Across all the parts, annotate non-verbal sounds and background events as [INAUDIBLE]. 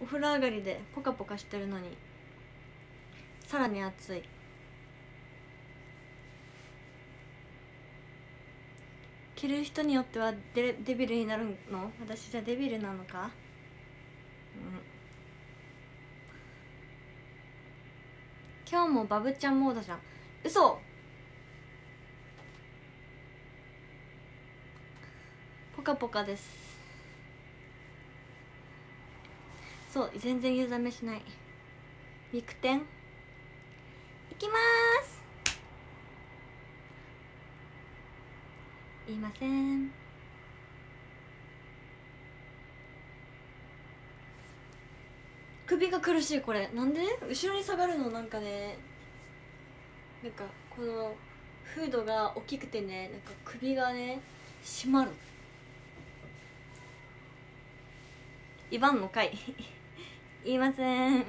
お風呂上がりでポカポカしてるのにさらに暑い着る人によってはデデビルになるの？私じゃデビルなのか？うん。今日もバブちゃんモードじゃん。嘘！ポカポカです。そう全然湯冷めしない。ミクテンいきます。いません。首が苦しいこれ。なんで？後ろに下がるの？なんかね。なんかこのフードが大きくてねなんか首がね締まる。いばんのかい。言いません。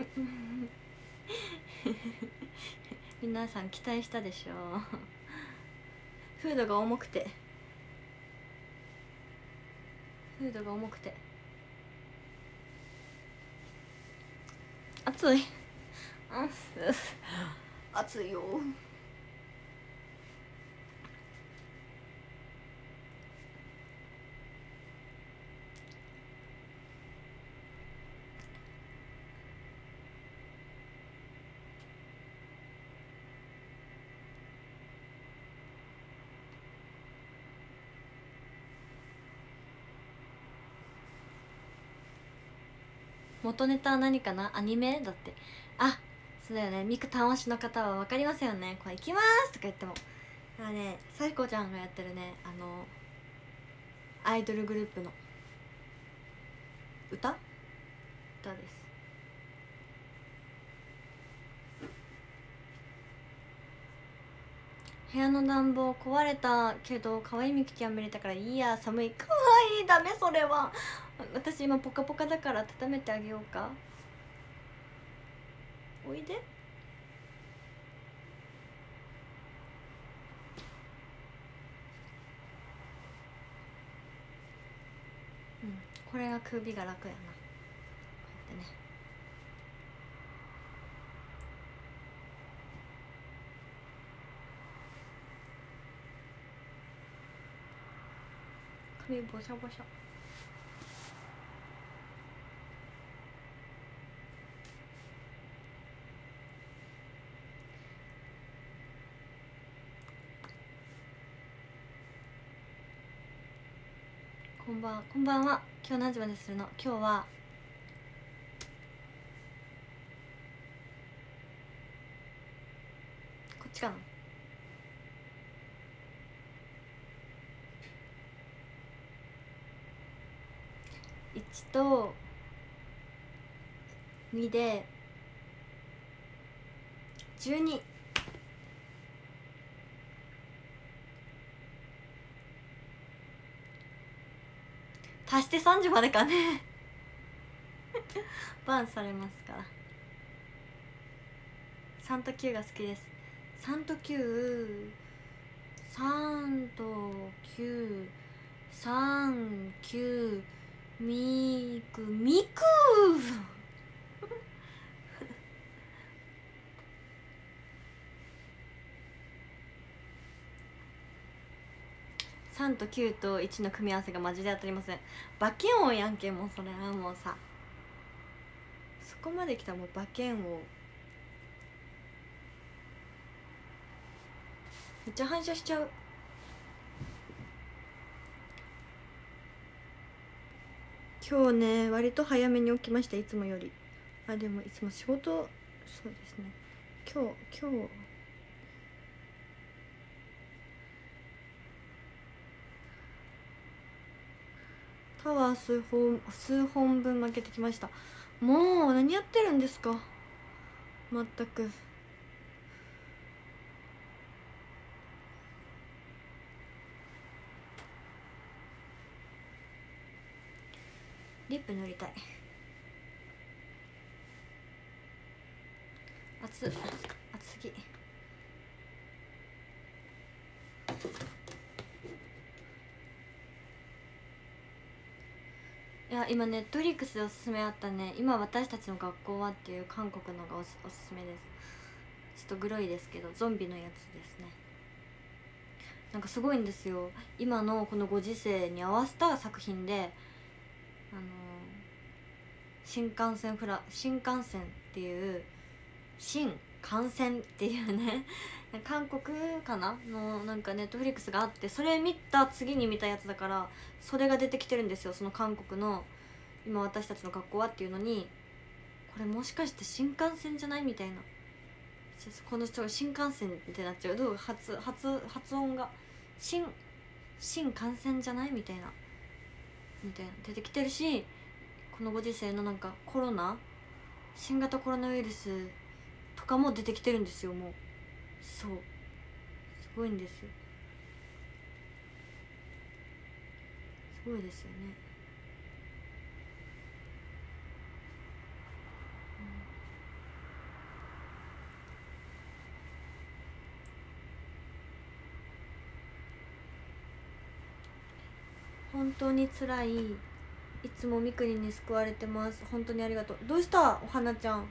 皆さん期待したでしょう。フードが重くて。フードが重くて。暑い。暑いよ。元ネタは何かな？アニメ？だって。あそうだよね。ミクたわしの方は分かりますよね。これ行きますとか言っても。だからねサイコちゃんがやってるね。あのアイドルグループの。歌？歌です。部屋の暖房壊れたけど可愛いミクティは見れたからいいや寒い。可愛いダメそれは。私今ポカポカだから温めてあげようか。おいで。うんこれが首が楽やな。こうやってね。首ボシャボシャこんばんこんばんは。今日何時までするの？今日はこっちかな？1と2で12足して3時までかね。[LAUGHS] バンされますから。3と9が好きです。3と93と939ミクミク3と9と1の組み合わせがマジで当たりません。馬券王やんけもうそれはもうさ。そこまで来たらもう馬券王めっちゃ反射しちゃう。今日ね割と早めに起きましたいつもより。あでもいつも仕事そうですね。今日今日。タワー数本数本分負けてきました。もう何やってるんですか？まったく。塗りたい。熱熱すぎ。いや今ネットリックスでおすすめあったね。今私たちの学校はっていう韓国のがおすおすすめです。ちょっとグロいですけどゾンビのやつですね。なんかすごいんですよ。今のこのご時世に合わせた作品であの新幹線フラ新幹線っていう新幹線っていうね [LAUGHS] 韓国かな？のなんかネットフリックスがあってそれ見た次に見たやつだからそれが出てきてるんですよその韓国の今私たちの学校はっていうのに。これもしかして新幹線じゃないみたいな。この人が新幹線ってなっちゃう。どう？発発発音が。新新幹線じゃないみたいな。みたいな。出てきてるしこのご時世のなんかコロナ新型コロナウイルスとかも出てきてるんですよもう。そう。すごいんですよ。すごいですよね、うん、本当につらいいつもみくりに救われてます。本当にありがとう。どうした？お花ちゃん。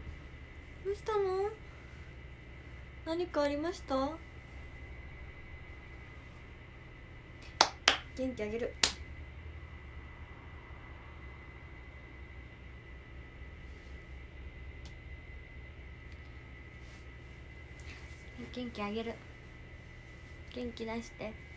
どうしたの？何かありました？元気あげる。元気あげる。元気出して。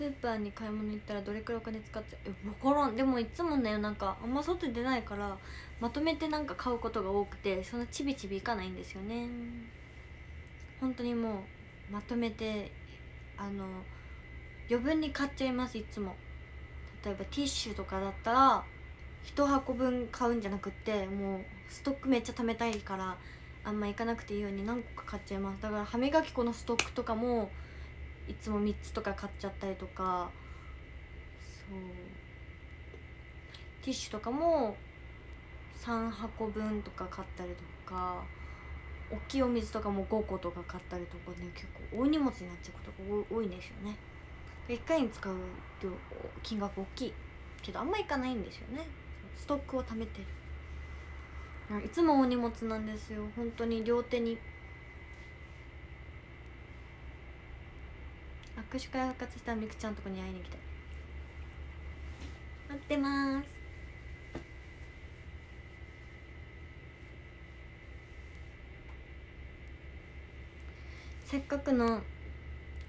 スーパーに買い物行ったらどれくらいお金使っちゃう？え分からん。でもいつもねなんかあんま外出ないからまとめてなんか買うことが多くてそんなちびちびいかないんですよね。本当にもうまとめてあの余分に買っちゃいますいつも。例えばティッシュとかだったら1箱分買うんじゃなくってもうストックめっちゃ貯めたいからあんま行かなくていいように何個か買っちゃいます。だから歯磨き粉のストックとかもいつも3つとか買っちゃったりとか。そう。ティッシュとかも3箱分とか買ったりとか。大きいお水とかも5個とか買ったりとかね。結構大荷物になっちゃうことが多いんですよね。1回に使う量金額大きいけどあんまいかないんですよね。ストックを貯めてる。いつも大荷物なんですよ。本当に両手に握手会復活したらみくちゃんとこに会いに来た。待ってます。せっかくの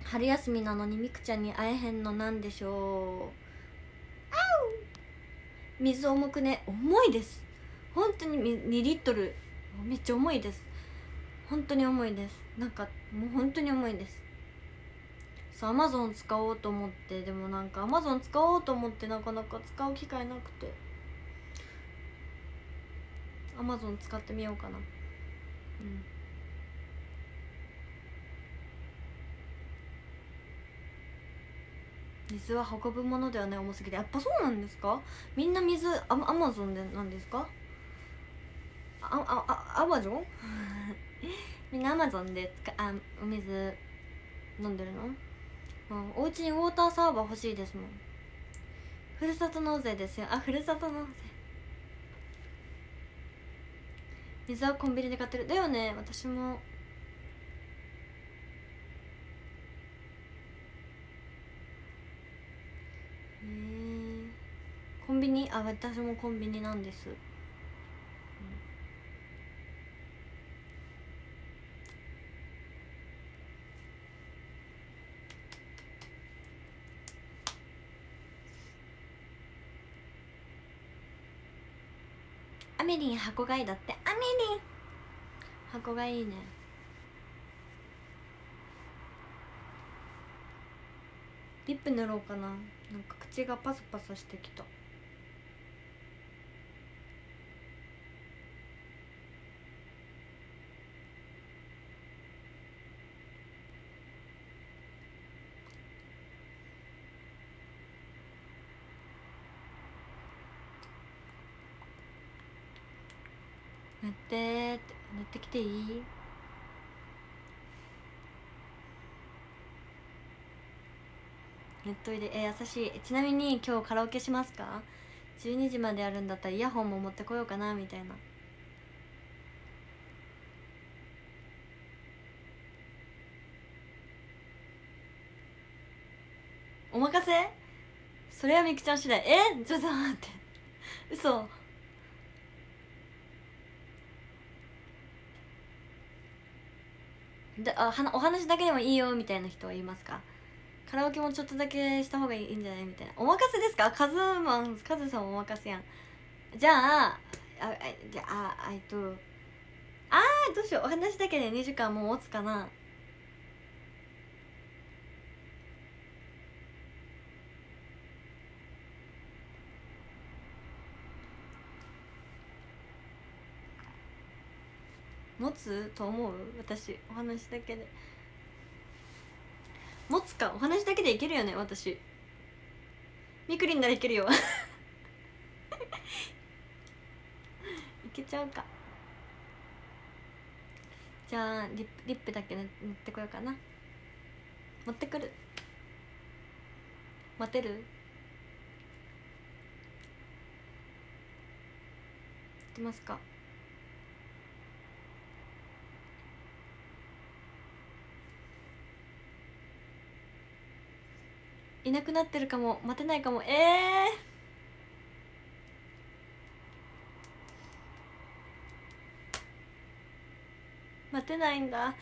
春休みなのにみくちゃんに会えへんのなんでしょう。水重くね重いです。本当に2リットル。めっちゃ重いです。本当に重いです。なんかもう本当に重いです。そうアマゾン使おうと思ってでもなんかアマゾン使おうと思ってなかなか使う機会なくて。アマゾン使ってみようかな。うん。水は運ぶものではない重すぎて。やっぱそうなんですか？みんな水アアマゾンでなんですか？あああアマゾンみんなアマゾンでつかあお水飲んでるの？うん。お家にウォーターサーバー欲しいですもん。ふるさと納税ですよ。あふるさと納税。水はコンビニで買ってる。だよね。私も。へえコンビニ？あ私もコンビニなんです。アメリン箱買いだって。アメリン。箱がいいね。リップ塗ろうかな。なんか口がパサパサしてきた塗ってって塗ってきていい？塗っといで。え優しい。ちなみに今日カラオケしますか？12時までやるんだったらイヤホンも持ってこようかなみたいな。お任せ？それはみくちゃん次第。え？ちょっと待って。嘘であお話だけでもいいよみたいな人はいますか？カラオケもちょっとだけした方がいいんじゃないみたいな。お任せですか？カズマンカズさんお任せやん。じゃあああじゃああえっとああどうしよう。お話だけで2時間も持つかな。持つと思う？私お話だけで。持つか？お話だけでいけるよね私。みくりんならいけるよ。[LAUGHS] いけちゃうか。じゃあリップリップだけ塗ってこようかな。持ってくる。待てる？いきますか。いなくなってるかも待てないかも。ええー、待てないんだ。あ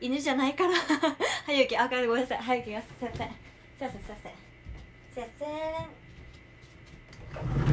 犬じゃないから。[LAUGHS] 早き。あかごめんなさい。早きがすいません。すいませんすいません。すいません。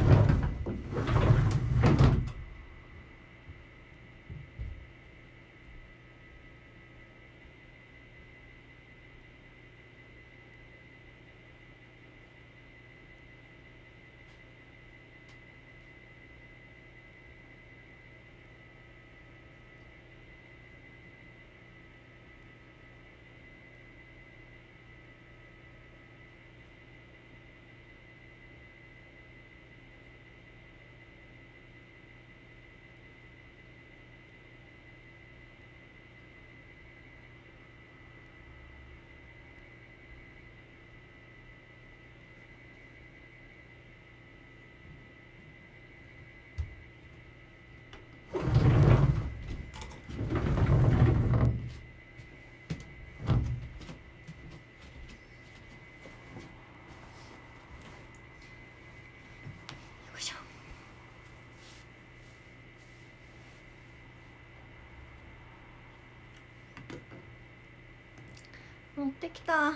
持ってきた。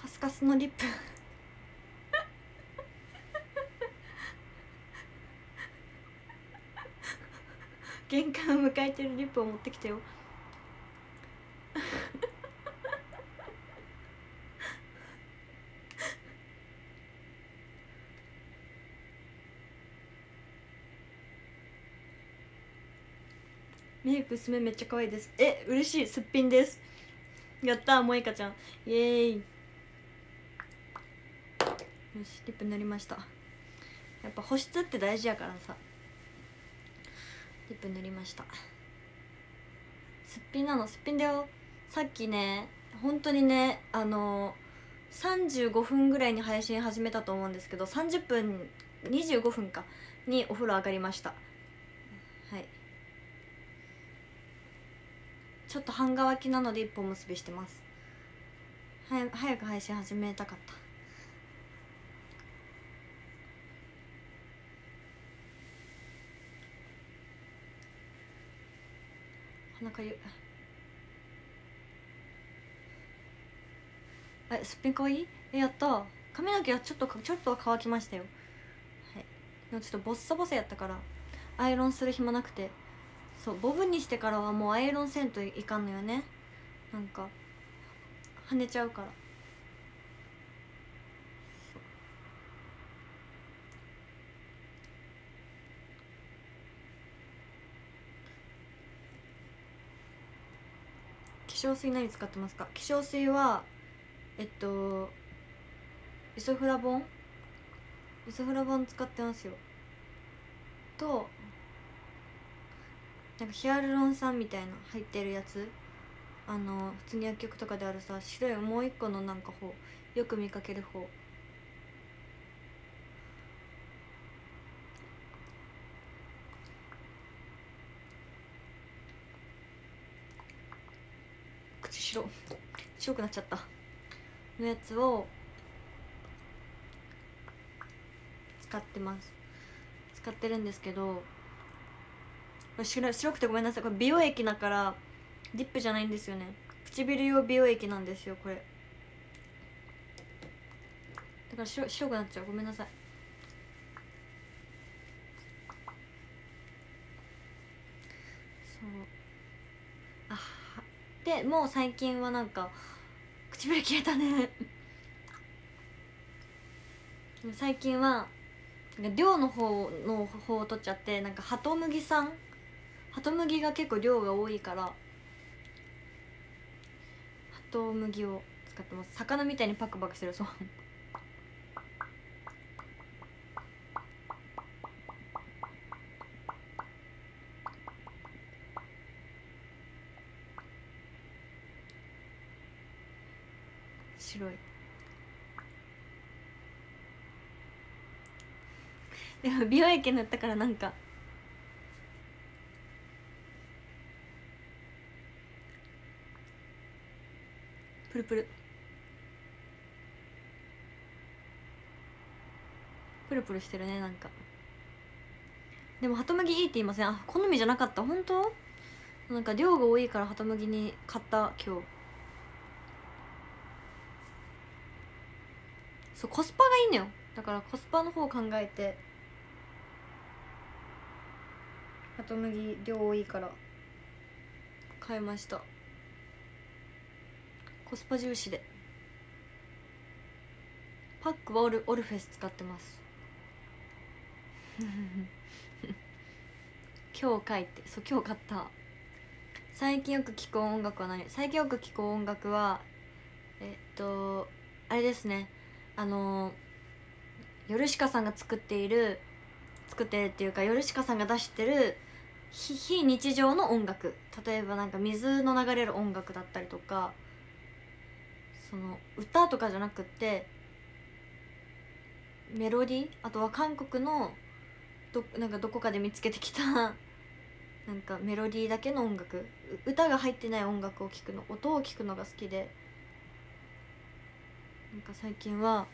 カスカスのリップ。玄関を迎えてるリップを持ってきたよ。メイク薄めめっちゃ可愛いです。え嬉しい。すっぴんです。やった萌香ちゃん。イエーイ。よしリップ塗りました。やっぱ保湿って大事やからさ。リップ塗りました。すっぴんなの。すっぴんだよ。さっきね本当にねあの35分ぐらいに配信始めたと思うんですけど30分25分かにお風呂上がりましたはいちょっと半乾きなので一本結びしてます。はや早く配信始めたかった。鼻かゆえすっぴんかわいい？えやった。髪の毛はちょっとちょっとは乾きましたよ。はい。でもちょっとボッサボサやったからアイロンする暇なくて。そうボブにしてからはもうアイロンせんといかんのよね。なんか跳ねちゃうから。化粧水何使ってますか？化粧水はえっとイソフラボン？イソフラボン使ってますよ。となんかヒアルロン酸みたいな入ってるやつ？あの普通に薬局とかであるさ白いもう一個のなんか方よく見かける方。口白。白くなっちゃった。のやつを使ってます。使ってるんですけど白白くてごめんなさい。これ美容液だからディップじゃないんですよね。唇用美容液なんですよこれ。だから白白くなっちゃう。ごめんなさい。そう。あはでもう最近はなんか唇消えたね。最近は量の方の方を取っちゃってなんかハトムギさんハトムギが結構量が多いからハトムギを使ってます。魚みたいにパクパクしてるそう。白い。でも美容液塗ったからなんかプルプル。プルプルしてるねなんか。でもハトムギいいって言いません？あ好みじゃなかった。本当？なんか量が多いからハトムギに買った今日。そうコスパがいいのよ。だからコスパの方を考えて。ハトムギ量多いから買いました。コスパ重視で。パックはオルオルフェス使ってます。[LAUGHS] 今日書いてそう今日買った。最近よく聴く音楽は何？最近よく聴く音楽はえっとあれですね。あのヨルシカさんが作っている作ってるっていうかヨルシカさんが出してる非非日常の音楽。例えばなんか水の流れる音楽だったりとかその歌とかじゃなくってメロディー？あとは韓国のどなんかどこかで見つけてきた [LAUGHS] なんかメロディーだけの音楽。歌が入ってない音楽を聴くの音を聞くのが好きで。なんか最近は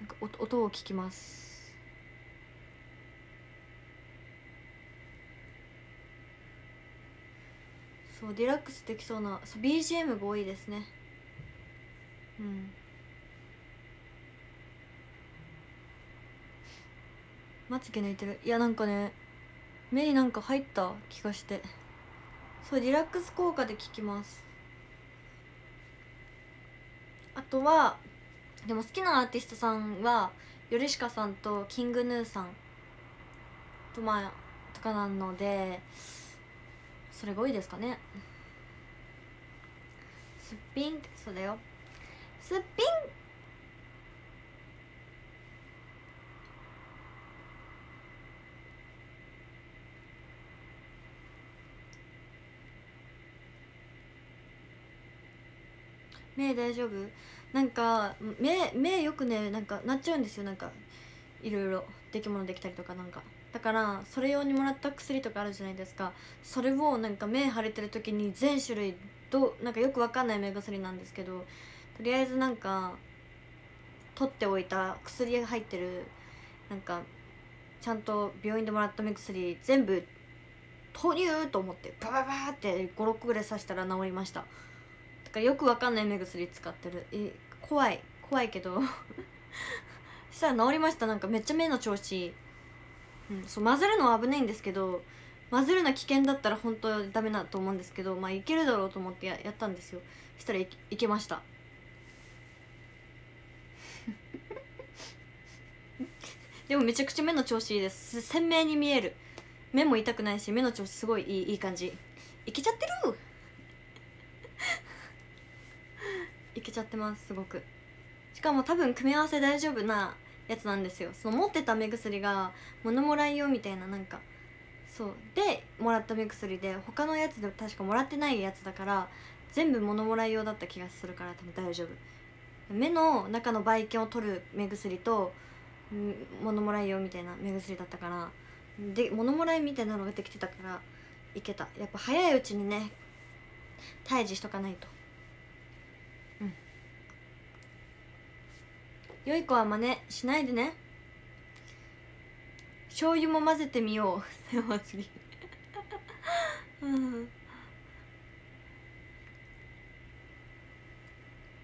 なんか音音を聞きます。そうリラックスできそうなそう BGM が多いですね。うん。まつげ抜いてる。いやなんかね目になんか入った気がして。そうリラックス効果で効きます。あとはでも好きなアーティストさんはヨルシカさんとキングヌーさん。とまあとかなのでそれが多いですかね。すっぴんってそうだよ。すっぴん。目大丈夫？なんか目目よくねなんかなっちゃうんですよ。なんかいろいろ出来物できたりとかなんか。だからそれ用にもらった薬とかあるじゃないですか。それをなんか目腫れてる時に全種類どなんかよくわかんない目薬なんですけどとりあえずなんか取っておいた薬が入ってるなんかちゃんと病院でもらった目薬全部投入と思ってバババーって56個ぐらい刺したら治りました。だからよくわかんない目薬使ってる。え怖い怖いけど。[LAUGHS] そしたら治りました。なんかめっちゃ目の調子、うん、そう混ぜるのは危ないんですけど混ぜるのは危険だったら本当ダメだと思うんですけどまあいけるだろうと思ってやったんですよ。そしたらいいけました。でもめちゃくちゃ目の調子いいです。鮮明に見える。目も痛くないし目の調子すごいいいいい感じ。いけちゃってる。いけちゃってますすごく。しかも多分組み合わせ大丈夫なやつなんですよ。その持ってた目薬が物もらいよみたいななんか。そう。でもらった目薬で他のやつで確かもらってないやつだから全部物もらい用だった気がするから多分大丈夫。目の中のばい菌を取る目薬と物もらい用みたいな目薬だったからで物もらいみたいなのができてたからいけた。やっぱ早いうちにね退治しとかないと。うん。良い子は真似しないでね。醤油も混ぜてみよう。でも次うん。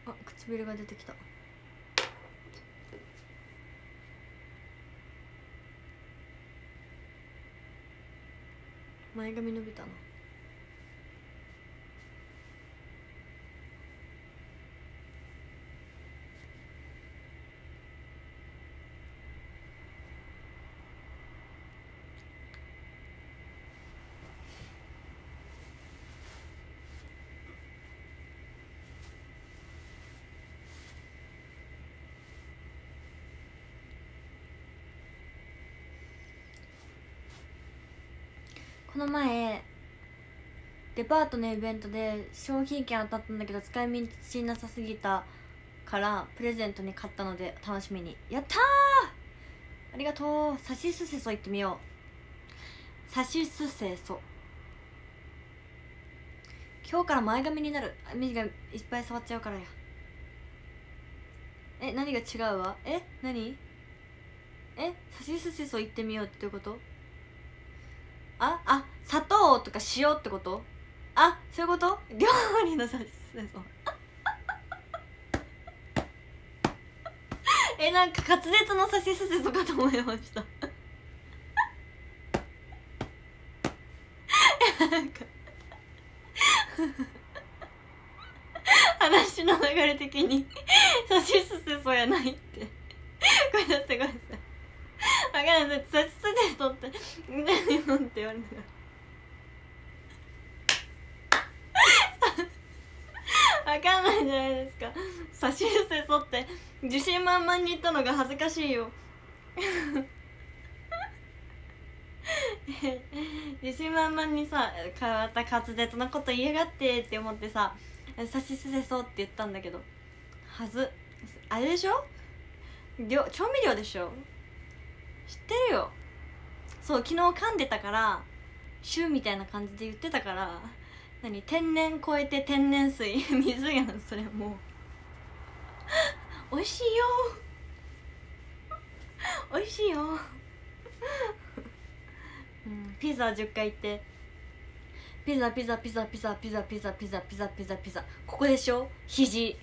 あ唇が出てきた。前髪伸びたなこの前デパートのイベントで商品券当たったんだけど使い道なさすぎたからプレゼントに買ったので楽しみに。やったー！ありがとう！さしすせそ行ってみよう。さしすせそ今日から前髪になる。あみがいっぱい触っちゃうからや。え何が違うわ？え？何？え？さしすせそ行ってみようってどういうこと？ああ砂糖とか塩ってこと？あそういうこと？料理のさしすせそ [LAUGHS] えなんか滑舌のさしすせそかと思いました。[LAUGHS] なんか [LAUGHS] 話の流れ的にさしすせそやないって。ごめんなさいごめんなさい。かんないさしすせそって何のって言われたわかんないじゃないですか。さしすせそって。自信満々に言ったのが恥ずかしいよ。自信満々にさ変わった滑舌なこと言いやがってって思ってさ「さしすせそう」って言ったんだけど。はず。あれでしょ？調味料でしょ？知ってるよ。そう昨日噛んでたからシュみたいな感じで言ってたから何天然超えて天然水 [LAUGHS] 水やんそれもう。[LAUGHS] 美味しいよ。[LAUGHS] 美味しいよ、うん、ピザ10回行って。ピザピザピザピザピザピザピザピザピザピザ。ここでしょ？肘。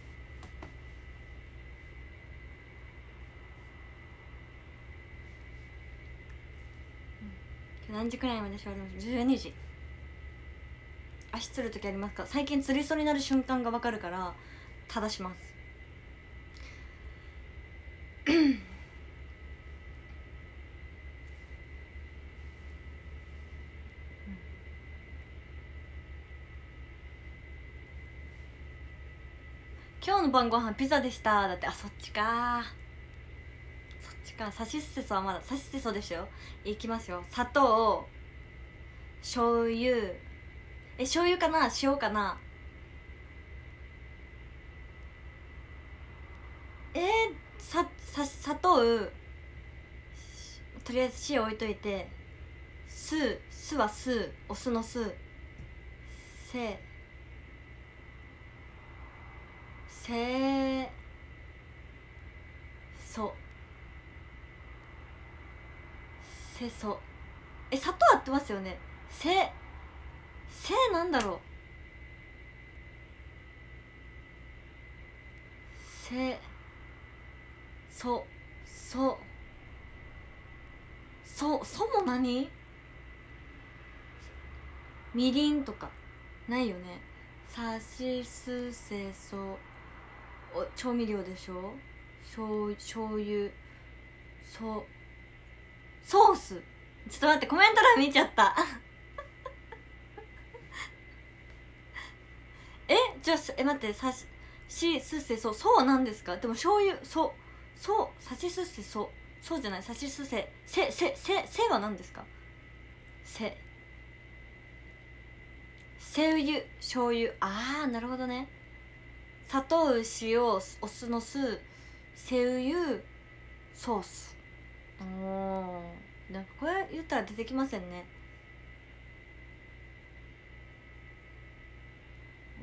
何時くらいまで調べました12時。足つる時ありますか？最近つりそうになる瞬間が分かるから正します。今日の晩ご飯ピザでした。だってあそっちか。そっちかさしすせそはまださしすせそでしょ？いきますよ。砂糖醤油。え醤油かな？塩かな？えー、ささ砂糖。とりあえず塩置いといて。酢。酢は酢。お酢の酢。せ。せ。そ。せそえ砂糖合ってますよね？せせなんだろう？せそそそそも何？みりんとか。ないよね。さしすせそ。お調味料でしょ？醤醤油。そソース。ちょっと待ってコメント欄見ちゃった。[LAUGHS] え？じゃあえ待ってさししすせそうそうなんですか？でも醤油そうそうさしすせそうそうじゃないさしすせ。せせせせは何ですか？せ。せうゆ醤油ああなるほどね。砂糖塩お酢の酢せうゆソース。おおなんかこれ言ったら出てきませんね。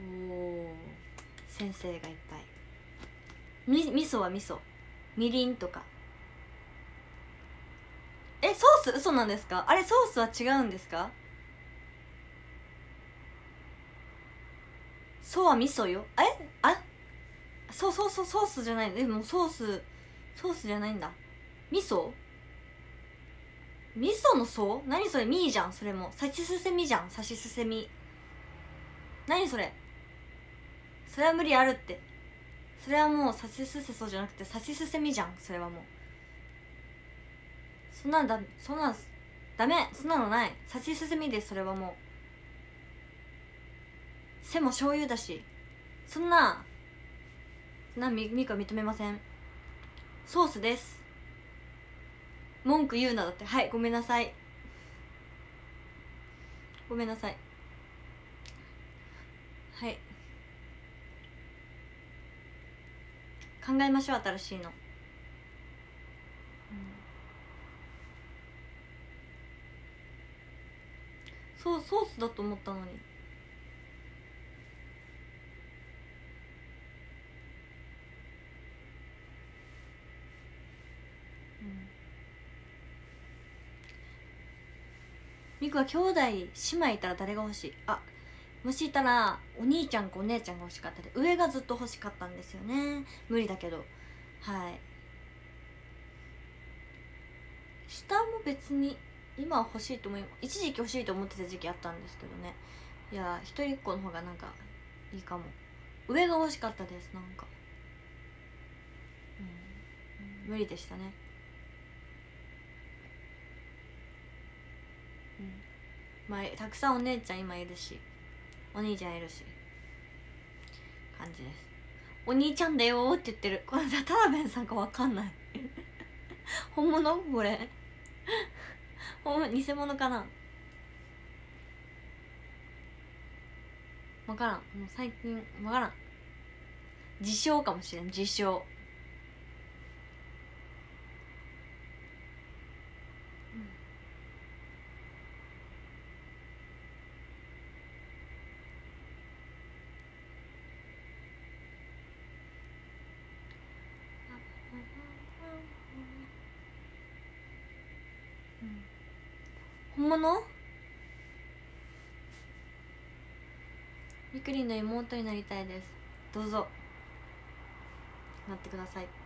おお先生がいっぱい。み味噌は味噌。みりんとか。えソース？嘘なんですか？あれソースは違うんですか？そうは味噌よ。え？あ？そうそうそうソースじゃない。でもソースソースじゃないんだ。味噌？味噌の層？何それ？みーじゃん。それも。さしすせみじゃん。さしすせみ。何それ？それは無理あるって。それはもうさしすせそうじゃなくてさしすせみじゃん。それはもう。そんなんだそんなんダメ。そんなのない。さしすせみです。それはもう。背も醤油だし。そんなそんなみみか認めません。ソースです。文句言うなだって。はいごめんなさい。ごめんなさい。はい。考えましょう新しいの、うん、そうソースだと思ったのに。ミクは兄弟姉妹いたら誰が欲しい？あもしいたらお兄ちゃんかお姉ちゃんが欲しかったで上がずっと欲しかったんですよね。無理だけど。はい。下も別に今は欲しいと思い一時期欲しいと思ってた時期あったんですけどね。いや一人っ子の方がなんかいいかも。上が欲しかったですなんか、うん、無理でしたね。まあ、たくさんお姉ちゃん今いるしお兄ちゃんいるし感じです。お兄ちゃんだよって言ってる。これ田辺さんかわかんない。[LAUGHS] 本物？これ。[LAUGHS] 本偽物かな？わからん。もう最近わからん。自称かもしれん。自称。本物？みくりんの妹になりたいです。どうぞ。なってください。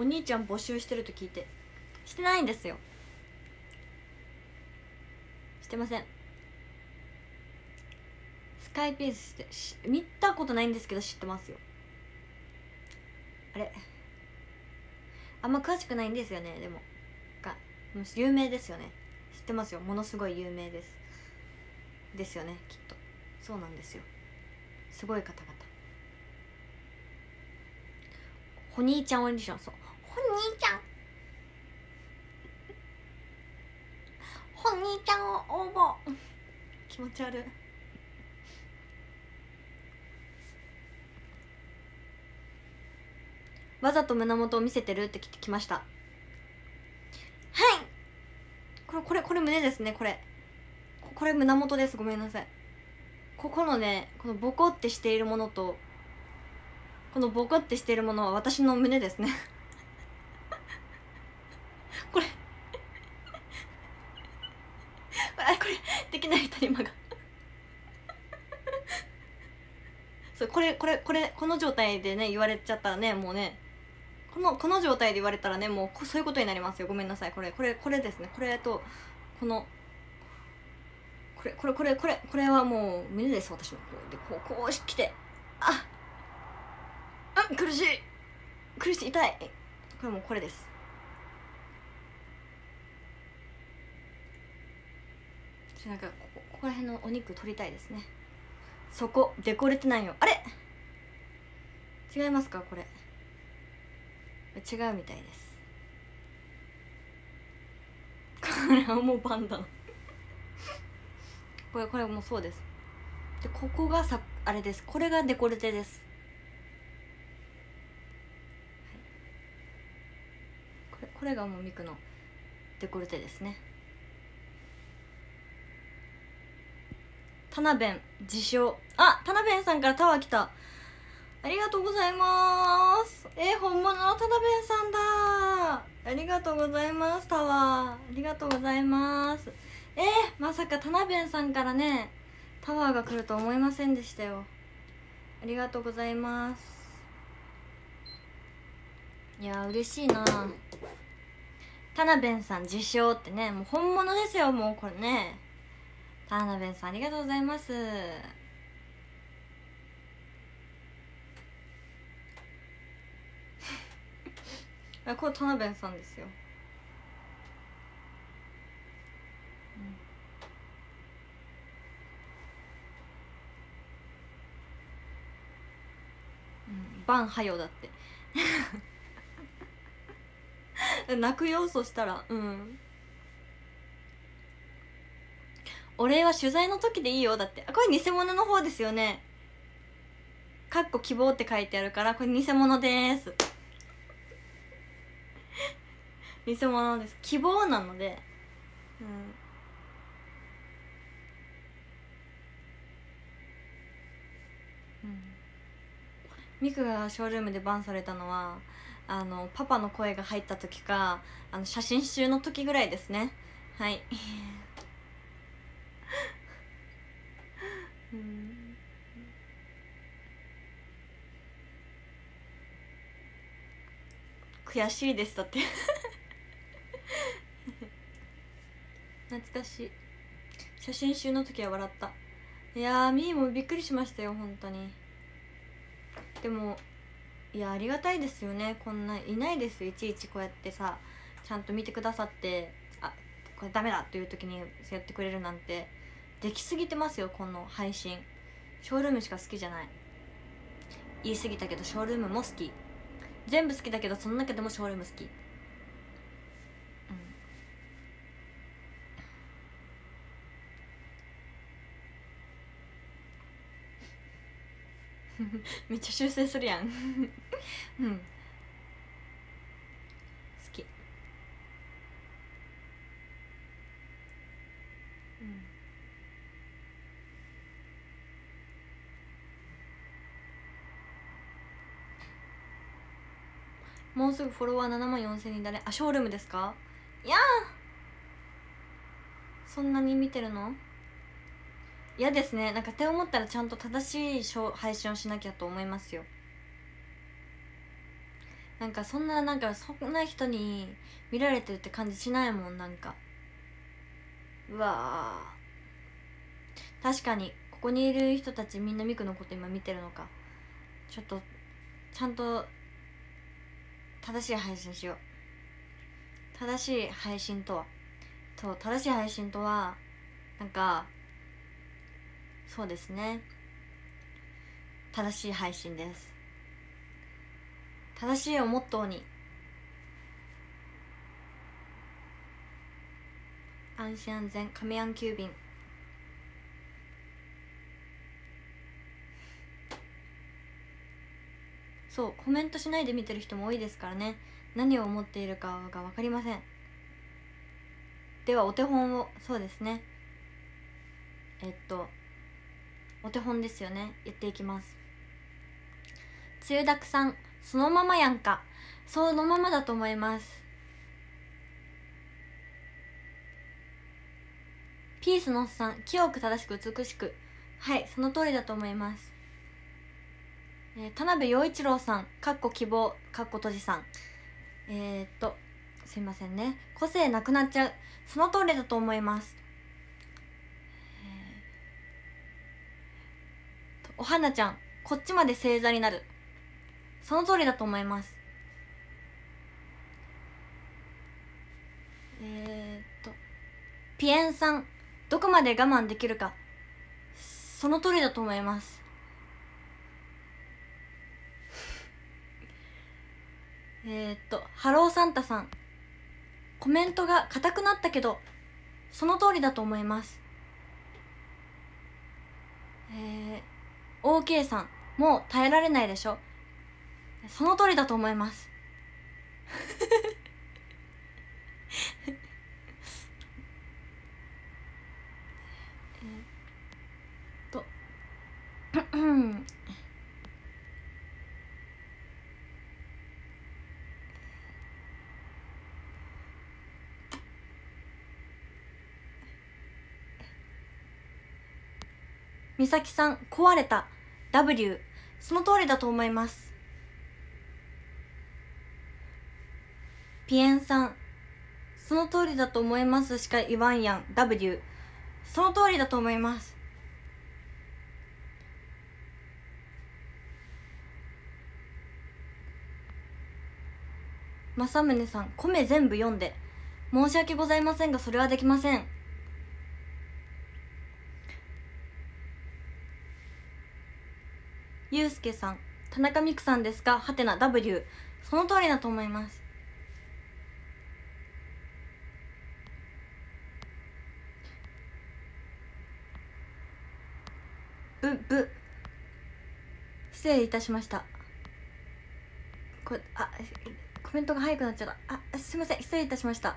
お兄ちゃん募集してると聞いて。してないんですよ。してません。スカイピースしてし見たことないんですけど知ってますよ。あれ？あんま詳しくないんですよねでも。が有名ですよね。知ってますよ。ものすごい有名です。ですよねきっと。そうなんですよ。すごい方々。お兄ちゃんオーディションそう。兄ちゃん。お兄ちゃんを応募。気持ち悪い。わざと胸元を見せてるって来てきました。はい。これこれこれ胸ですねこれ。これ胸元です。ごめんなさい。ここのねこのボコってしているものとこのボコってしているものは私の胸ですね。これ。あこれできない谷間が。そうこれこれこれこの状態でね言われちゃったらねもうね。このこの状態で言われたらねもうそういうことになりますよ。ごめんなさい。これこれこれですね。これとこのこれこれこれこれこれはもう胸です私のこうでこうこう来てああ苦しい。苦しい痛い。これもうこれです。なんかここここら辺のお肉取りたいですね。そこデコれてないよ。あれ？違いますか？これ。違うみたいです。これはもうバンダナ [LAUGHS] これこれもそうです。でここがさあれです。これがデコルテです、はい、これこれがもうミクのデコルテですね。タナベン自称。あタナベンさんからタワー来た。ありがとうございます。えー、本物のタナベンさんだ。ありがとうございますタワー。ありがとうございます。えー、まさかタナベンさんからねタワーが来ると思いませんでしたよ。ありがとうございます。いや嬉しいな。タナベンさん受賞ってねもう本物ですよもうこれね。タナベンさんありがとうございます。[LAUGHS] あこれタナベンさんですよ。うん。バンはよだって。[LAUGHS] 泣く要素したら。うん。お礼は取材の時でいいよだって。あこれ偽物の方ですよね。かっこ希望って書いてあるからこれ偽物です。[LAUGHS] 偽物です。希望なので。うん。ミクがショールームでバンされたのはあのパパの声が入った時かあの写真集の時ぐらいですね。はい。[LAUGHS] うん。悔しいですだって。懐かしい。写真集の時は笑った。いやーみーもびっくりしましたよ本当に。でもいやありがたいですよね。こんないないですいちいちこうやってさちゃんと見てくださってあこれダメだという時にやってくれるなんて。できすぎてますよこの配信。ショールームしか好きじゃない。言い過ぎたけどショールームも好き。全部好きだけどその中でもショールーム好き。うん。[LAUGHS] めっちゃ修正するやん。[LAUGHS] うん。もうすぐフォロワー7万4千人だね。あショールームですか？いやそんなに見てるの？嫌ですね。なんかって思ったらちゃんと正しい配信をしなきゃと思いますよ。なんかそんななんかそんな人に見られてるって感じしないもんなんか。うわ確かにここにいる人たちみんなミクのこと今見てるのか。ちょっとちゃんと正しい配信しよう。正しい配信とは？と正しい配信とはなんかそうですね。正しい配信です。正しいをモットーに。安心安全亀安急便。そうコメントしないで見てる人も多いですからね。何を思っているかが分かりません。ではお手本をそうですね。えっとお手本ですよね。言っていきます。つゆだくさんそのままやんか。そのままだと思います。ピースのおっさん清く正しく美しく。はいその通りだと思います。えー、田辺陽一郎さんかっこ希望かっこ閉じさん。えー、っとすいませんね。個性なくなっちゃう。その通りだと思います。お花ちゃんこっちまで正座になる。その通りだと思います。えー、っとピエンさんどこまで我慢できるか。その通りだと思います。えー、っとハローサンタさん。コメントが硬くなったけどその通りだと思います。えー、OK さん。もう耐えられないでしょ。その通りだと思います。[LAUGHS] えっと美咲さん壊れた。W その通りだと思います。ピエンさんその通りだと思いますしか言わんやん。W その通りだと思います。正宗さん米全部読んで。申し訳ございませんがそれはできません。ゆうすけさん田中美久さんですか？はてな W その通りだと思います。ぶぶ。失礼いたしました。これあコメントが早くなっちゃった。あすいません。失礼いたしました。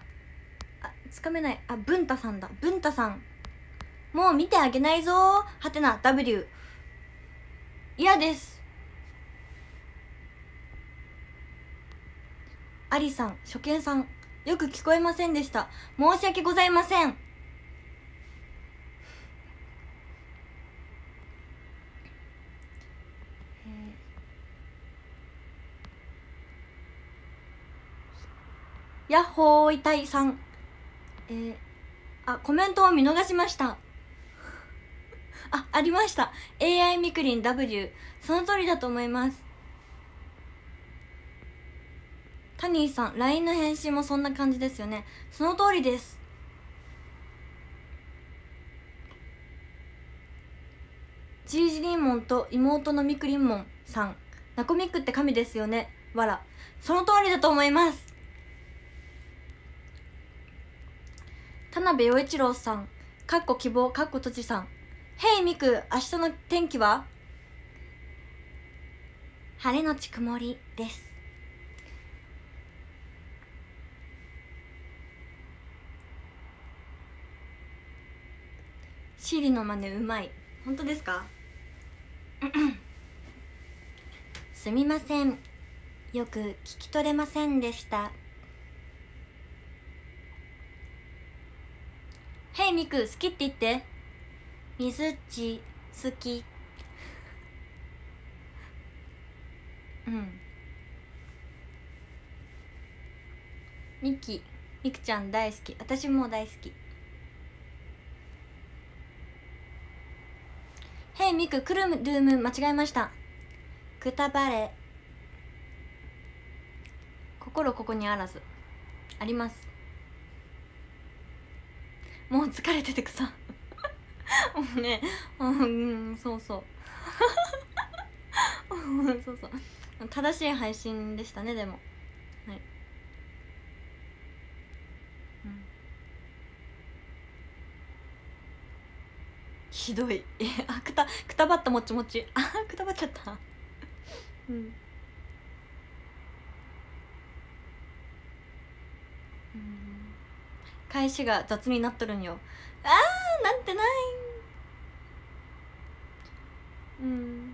あつかめない。あ文太さんだ。文太さん。もう見てあげないぞ。はてな W 嫌です。アリさん初見さんよく聞こえませんでした。申し訳ございません。やっほーいたいさん。えー、あコメントを見逃しました。あありました。AI みくりん W その通りだと思います。タニーさん LINE の返信もそんな感じですよね。その通りです。ジージリンモンと妹のミクリンモンさん。ナコミックって神ですよね。わら。その通りだと思います。田辺陽一郎さん。かっこ希望かっことちさん。へいみく明日の天気は？晴れのち曇りです。シリの真似うまい。本当ですか？[COUGHS] すみません。よく聞き取れませんでした。へいみく好きって言って。水っち好き。うん。みきみくちゃん大好き。私も大好き。へいみくクルールーム間違えました。くたばれ。心ここにあらず。あります。もう疲れててくさもうねうんそうそう。そうそう。正しい配信でしたねでも。はい、うん、ひどい。えあくたくたばったもちもち。あくたばっちゃった。うん。うん。返しが雑になっとるんよ。あーなんてない。うん。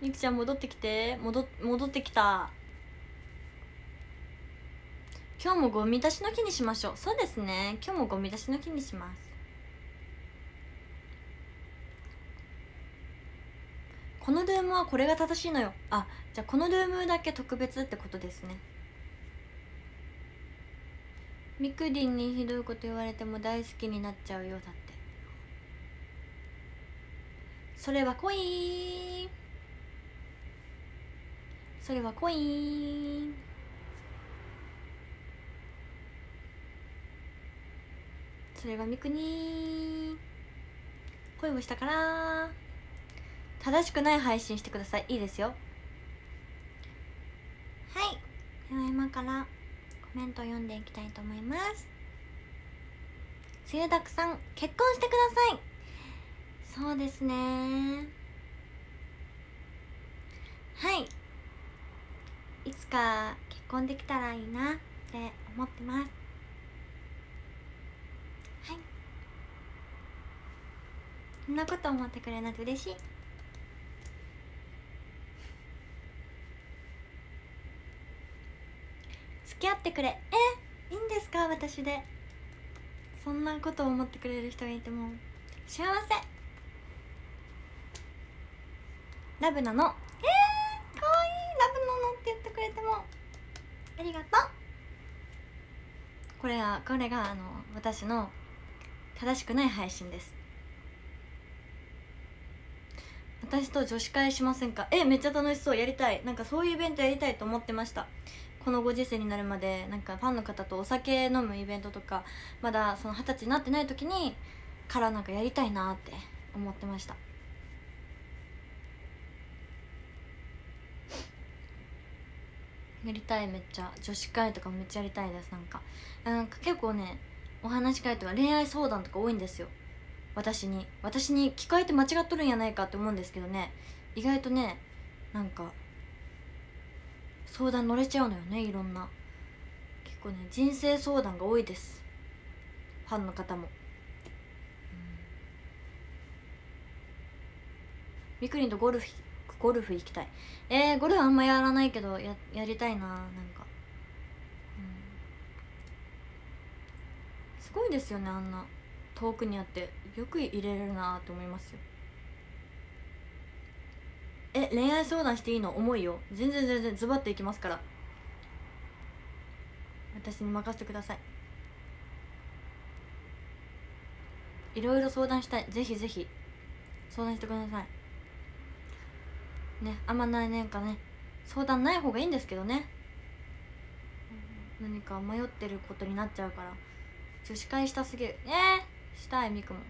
みくちゃん戻ってきて。戻戻ってきた。今日もゴミ出しの日にしましょう。そうですね。今日もゴミ出しの日にします。このルームはこれが正しいのよ。あじゃあこのルームだけ特別ってことですね。みくりんにひどいこと言われても大好きになっちゃうよだって。それは恋。それはコインそれはみくに恋をしたから。正しくない配信してください。いいですよ。はい。では今から。コメントを読んでいきたいと思います。つゆだくさん結婚してください。そうですね。はい。いつか結婚できたらいいなって思ってます。そんなこと思ってくれると嬉しい。付き合ってくれ。えいいんですか？私で。そんなことを思ってくれる人がいても。幸せ。ラブなの。えー、かわいい。ラブなのって言ってくれても。ありがとう。これはこれがあの私の正しくない配信です。私と女子会しませんか？えめっちゃ楽しそう。やりたい。なんかそういうイベントやりたいと思ってました。このご時世になるまでなんかファンの方とお酒飲むイベントとかまだその二十歳になってない時にからなんかやりたいなって思ってました。やりたいめっちゃ女子会とかめっちゃやりたいですなんか。なんか結構ねお話し会とか恋愛相談とか多いんですよ。私に。私に聞かれて間違っとるんやないかって思うんですけどね。意外とねなんか相談乗れちゃうのよねいろんな。結構ね人生相談が多いです。ファンの方も。みくりんとゴルフゴルフ行きたい。えー、ゴルフあんまやらないけどややりたいななんか、うん、すごいですよねあんな。遠くにあって。よく入れれるなって思いますよ。え恋愛相談していいの？重いよ。全然全然ズバッといきますから。私に任せてください。いろいろ相談したい。ぜひぜひ。相談してください。ねあんまないねんかね。相談ない方がいいんですけどね。何か迷ってることになっちゃうから。女子会したすぎる。えー、したいみくも。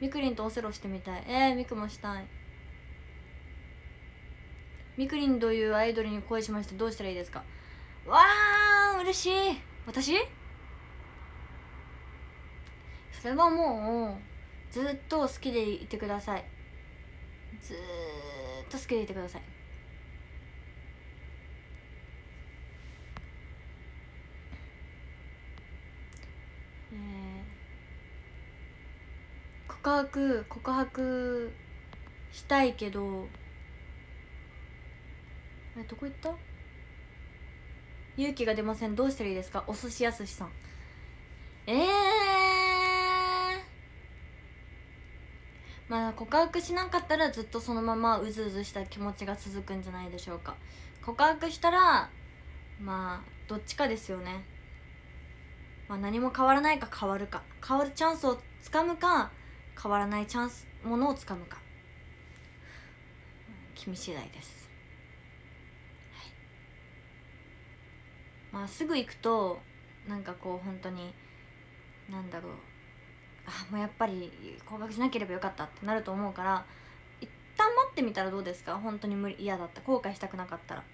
みくりんとオセロしてみたい。えー、みくもしたい。みくりんというアイドルに恋しましてどうしたらいいですか？わー嬉しい。私？それはもうずっと好きでいてください。ずっと好きでいてください。えー、告白告白したいけどえどこ行った？勇気が出ません。どうしたらいいですか？お寿司やすしさん。ええー、まあ告白しなかったらずっとそのままうずうずした気持ちが続くんじゃないでしょうか。告白したらまあどっちかですよね。まあ何も変わらないか変わるか。変わるチャンスをつかむか変わらないチャンスものをつかむか。君次第です。まあすぐ行くとなんかこう本当になんだろう。あもうやっぱり告白しなければよかったってなると思うから一旦待ってみたらどうですか？本当に無理嫌だった。後悔したくなかったら。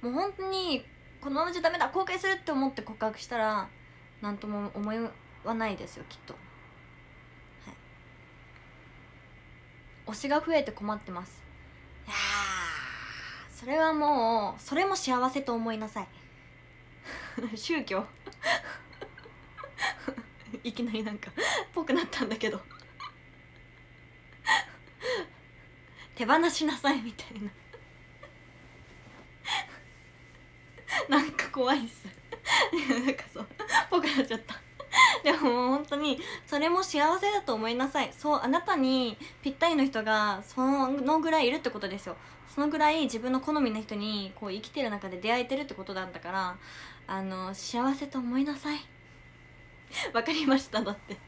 もう本当にこのままじゃダメだ。後悔するって思って告白したら何とも思いはないですよきっと。はい。推しが増えて困ってます。いやそれはもうそれも幸せと思いなさい。[LAUGHS] 宗教。[LAUGHS] いきなりなんかぽくなったんだけど。手放しなさいみたいな。なんか怖いっす。なんかそう。ぽくなっちゃった。でももう本当にそれも幸せだと思いなさい。そうあなたにぴったりの人がそのぐらいいるってことですよ。そのぐらい自分の好みの人にこう生きてる中で出会えてるってことなんだから。あの幸せと思いなさい。[LAUGHS] わかりましただって。[LAUGHS]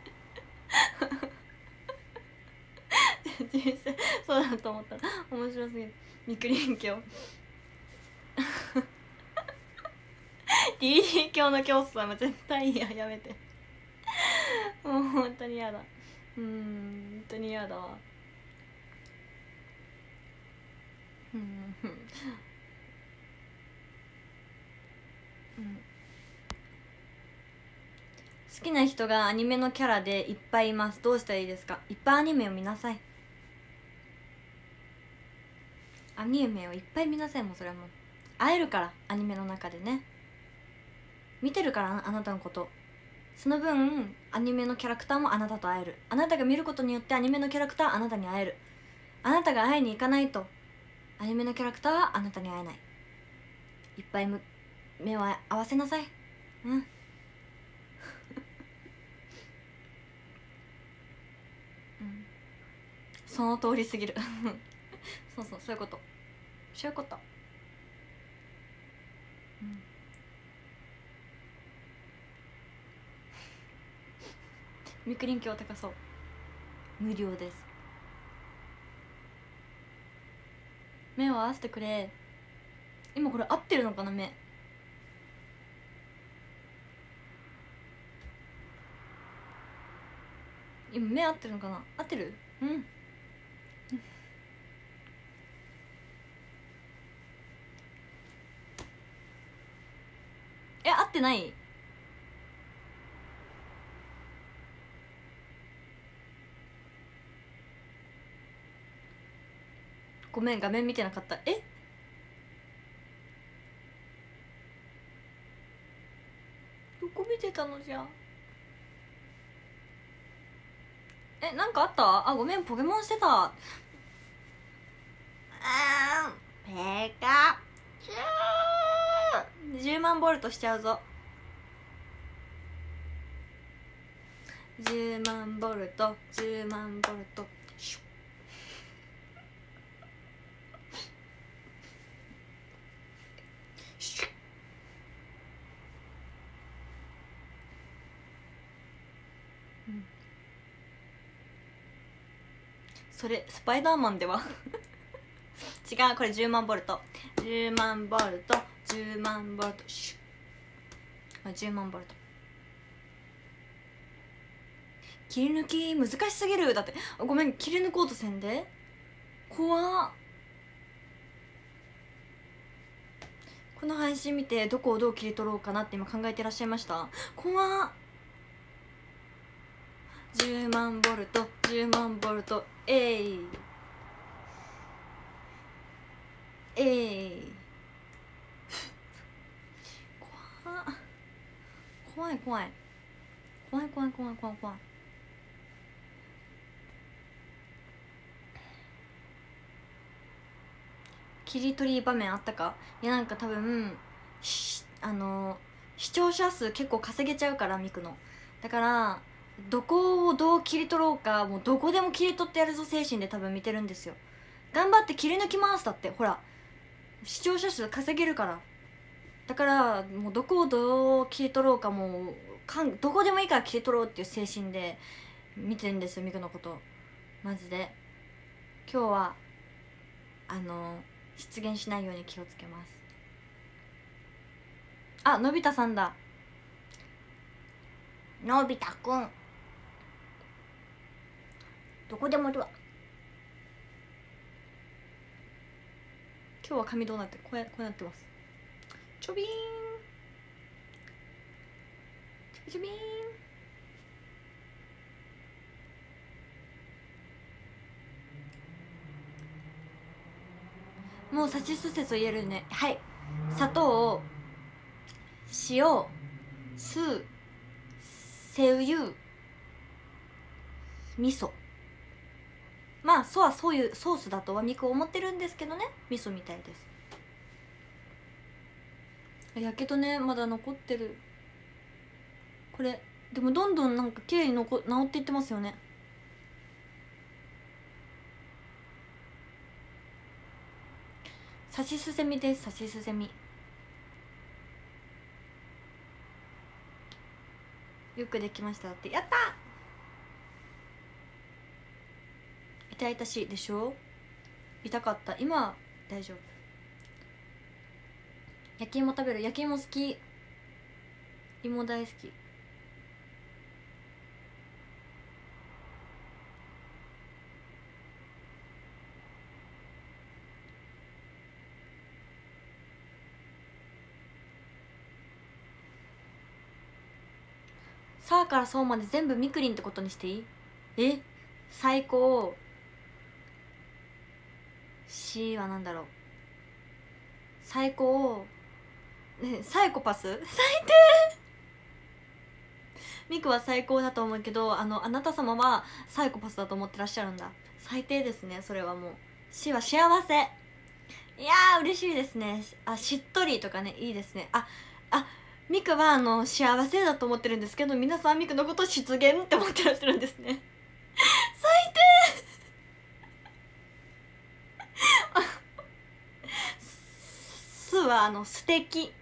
人生そうだと思った。面白すぎる。みくりんきょ DVD 教の教室はも絶対嫌やめて。もう本当に嫌だ。うん本当に嫌だわ。うんうん好きな人がアニメのキャラでいっぱいいます。どうしたらいいですか？いっぱいアニメを見なさい。アニメをいっぱい見なさいもうそれはもう。会えるからアニメの中でね。見てるからあなたのこと。その分アニメのキャラクターもあなたと会える。あなたが見ることによってアニメのキャラクターあなたに会える。あなたが会いに行かないとアニメのキャラクターはあなたに会えない。いっぱい目を合わせなさい。うん。その通りすぎる。[LAUGHS] そうそうそういうこと。そういうこと。うん。[LAUGHS] みくりん今日高そう。無料です。目を合わせてくれ。今これ合ってるのかな目。今目合ってるのかな？合ってる？うん。え合ってない？ごめん画面見てなかった。え？どこ見てたのじゃ？えなんかあった？あごめんポケモンしてた。あーペカ。チュー10万ボルトしちゃうぞ。10万ボルト10万ボルトシュッシュッうんそれスパイダーマンでは？[LAUGHS] 違うこれ10万ボルト。10万ボルト10万ボルト。シュッ。あ10万ボルト。切り抜き難しすぎる。だってごめん切り抜こうとせんで。怖っ。この配信見てどこをどう切り取ろうかなって今考えてらっしゃいました？怖っ。10万ボルト10万ボルトえいえい怖怖い怖い。怖い怖い怖い怖い怖い。切り取り場面あったか？いやなんか多分あの視聴者数結構稼げちゃうからミクの。だからどこをどう切り取ろうかもうどこでも切り取ってやるぞ精神で多分見てるんですよ。頑張って切り抜きますだってほら。視聴者数稼げるから。だからもうどこをどう切り取ろうかもうかんどこでもいいから切り取ろうっていう精神で見てるんですよミクのこと。マジで。今日はあの出現しないように気をつけます。あのび太さんだ。のび太くん。どこでもいるわ。今日は髪どうなってる？こうやこうなってます。ちょびーん。ちょびちょびーん。もうさしすせそ言えるね。はい。砂糖塩酢背油味噌。まあそうはそういうソースだとはみく思ってるんですけどね。味噌みたいです。やけどねまだ残ってる。これでもどんどんなんか綺麗に残治っていってますよね。さしすせみですさしすせみ。よくできましたって。やった痛々しいでしょ？痛かった。今は大丈夫。焼き芋食べる？焼き芋好き。芋大好き。さあからそうまで全部みくりんってことにしていい？え？最高。C は何だろう。最高。ねサイコパス？[LAUGHS] 最低。ミクは最高だと思うけどあのあなた様はサイコパスだと思ってらっしゃるんだ。最低ですねそれはもう。C は幸せ。いやー嬉しいですね。あしっとりとかねいいですね。ああミクはあの幸せだと思ってるんですけど皆さんミクのこと失言って思ってらっしゃるんですね最低すはあの素敵。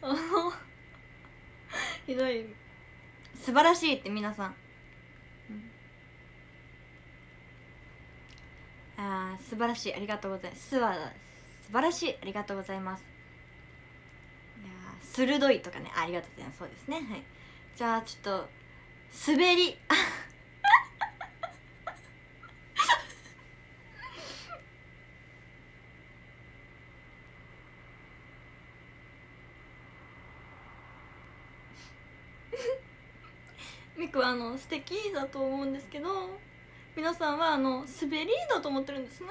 [LAUGHS] ひどい。素晴らしいって皆さん、うん、あー素晴らしい。ありがとうございます「す」は素晴らしい。ありがとうございます。いや鋭いとかね。ありがとうございます。そうですね。はい。じゃあちょっと滑り。[LAUGHS] ミクあの素敵だと思うんですけど皆さんはあの滑りだと思ってるんですね。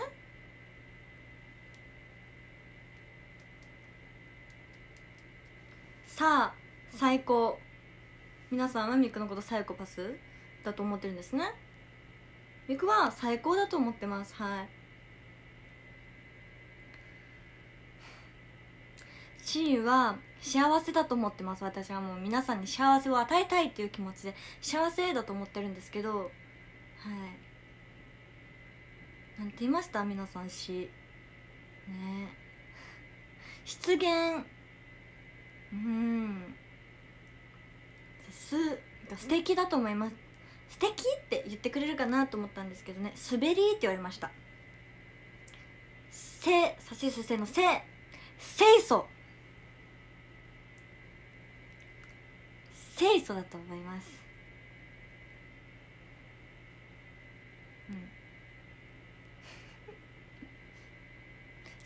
さあ最高。皆さんはミクのことサイコパスだと思ってるんですね。ミクは最高だと思ってます。はい。シーンは幸せだと思ってます。私はもう皆さんに幸せを与えたいっていう気持ちで幸せだと思ってるんですけどはい。なんて言いました？皆さんし。ね。失言。うん。す素敵だと思います。素敵って言ってくれるかなと思ったんですけどね。滑りって言われました。せさしすせのせ。清楚。清楚だと思います。うん。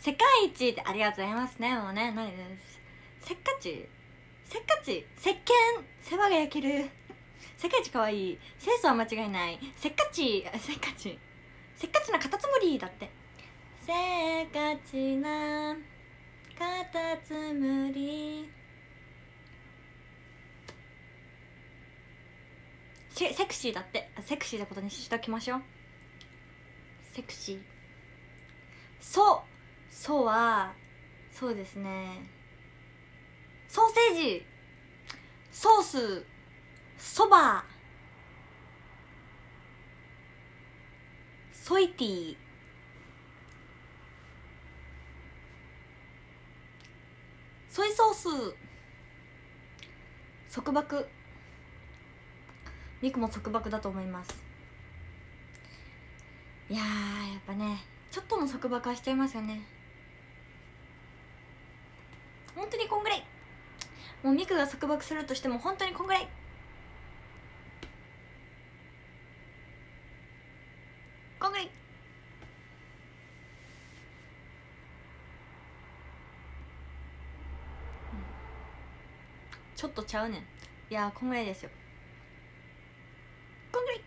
[LAUGHS] 世界一ってありがとうございますね。もうね何です。せっかち。せっかち。石鹸。世話が焼ける。世界一可愛い。清楚は間違いない。せっかち。せっかち。せっかちなカタツムリだって。せっかちなカタツムリ。セセクシーだって。セクシーなことにしときましょう。セクシー。そう。そうはそうですね。ソーセージ。ソース。そば。ソイティソイソース。束縛。ミクも束縛だと思います。いややっぱねちょっとの束縛はしちゃいますよね。本当にこんぐらい。もうミクが束縛するとしても本当にこんぐらい。こんぐらい。ちょっとちゃうねん。いやこんぐらいですよこんぐらい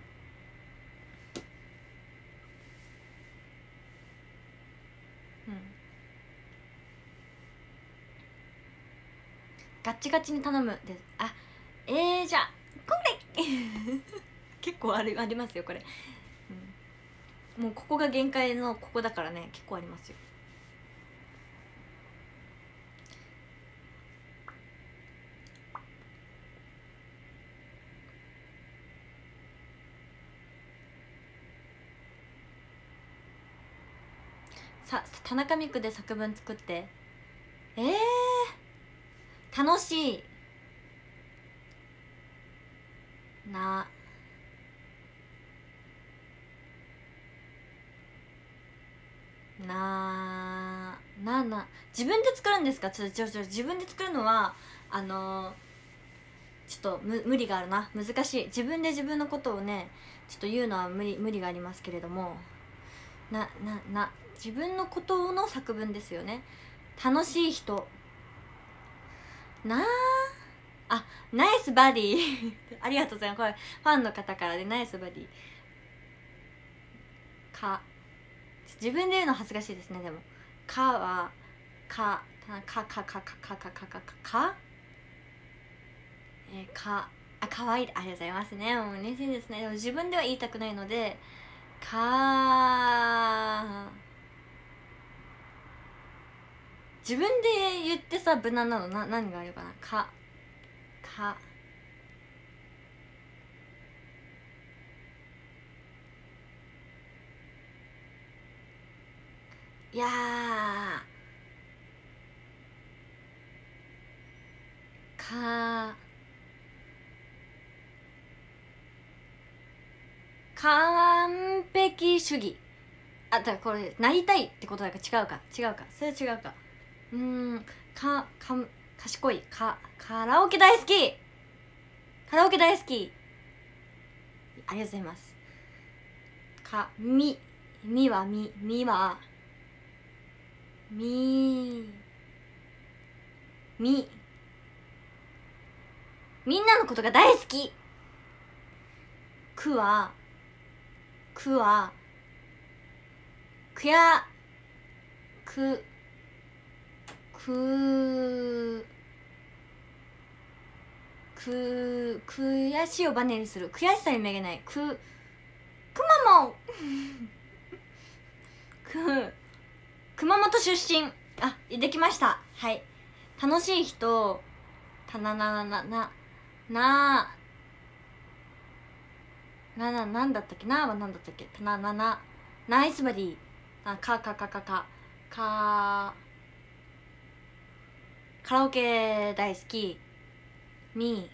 うんガッチガチに頼む。ですあえー、じゃあこんぐらい。[LAUGHS] 結構ありありますよこれ、うん、もうここが限界のここだからね結構ありますよ。さ田中美久で作文作って、楽しい。な。な。なな。自分で作るんですか？ちょちょちょ自分で作るのはあのちょっとむ無理があるな。難しい。自分で自分のことをねちょっと言うのは無理無理がありますけれども。ななな。自分のことの作文ですよね。楽しい人。なあ。あナイスバディ。[LAUGHS] ありがとうございます。これファンの方からでナイスバディ。か。自分で言うの恥ずかしいですねでも「か」は「か」かかかかかかかかか。かえー、か。あ可愛いありがとうございますね。もう嬉しいですね。でも自分では言いたくないのでか自分で言ってさ無難なの？な何があるかな？かか。いやか。完璧主義。あだからこれなりたいってことだから違うか。違うか。それは違うか。うんかか賢い。かカラオケ大好き。カラオケ大好き。ありがとうございます。かみみはみみはみみみんなのことが大好きくはくはくやくくく悔しいをバネにする。悔しさにめげない。くくまモン [LAUGHS] く熊本出身。あできました。はい。楽しい人。たなななななななななんだったっけ？なはなんだったっけ？たななな。ナイスバディ。あかかかかか。かカラオケ大好き。み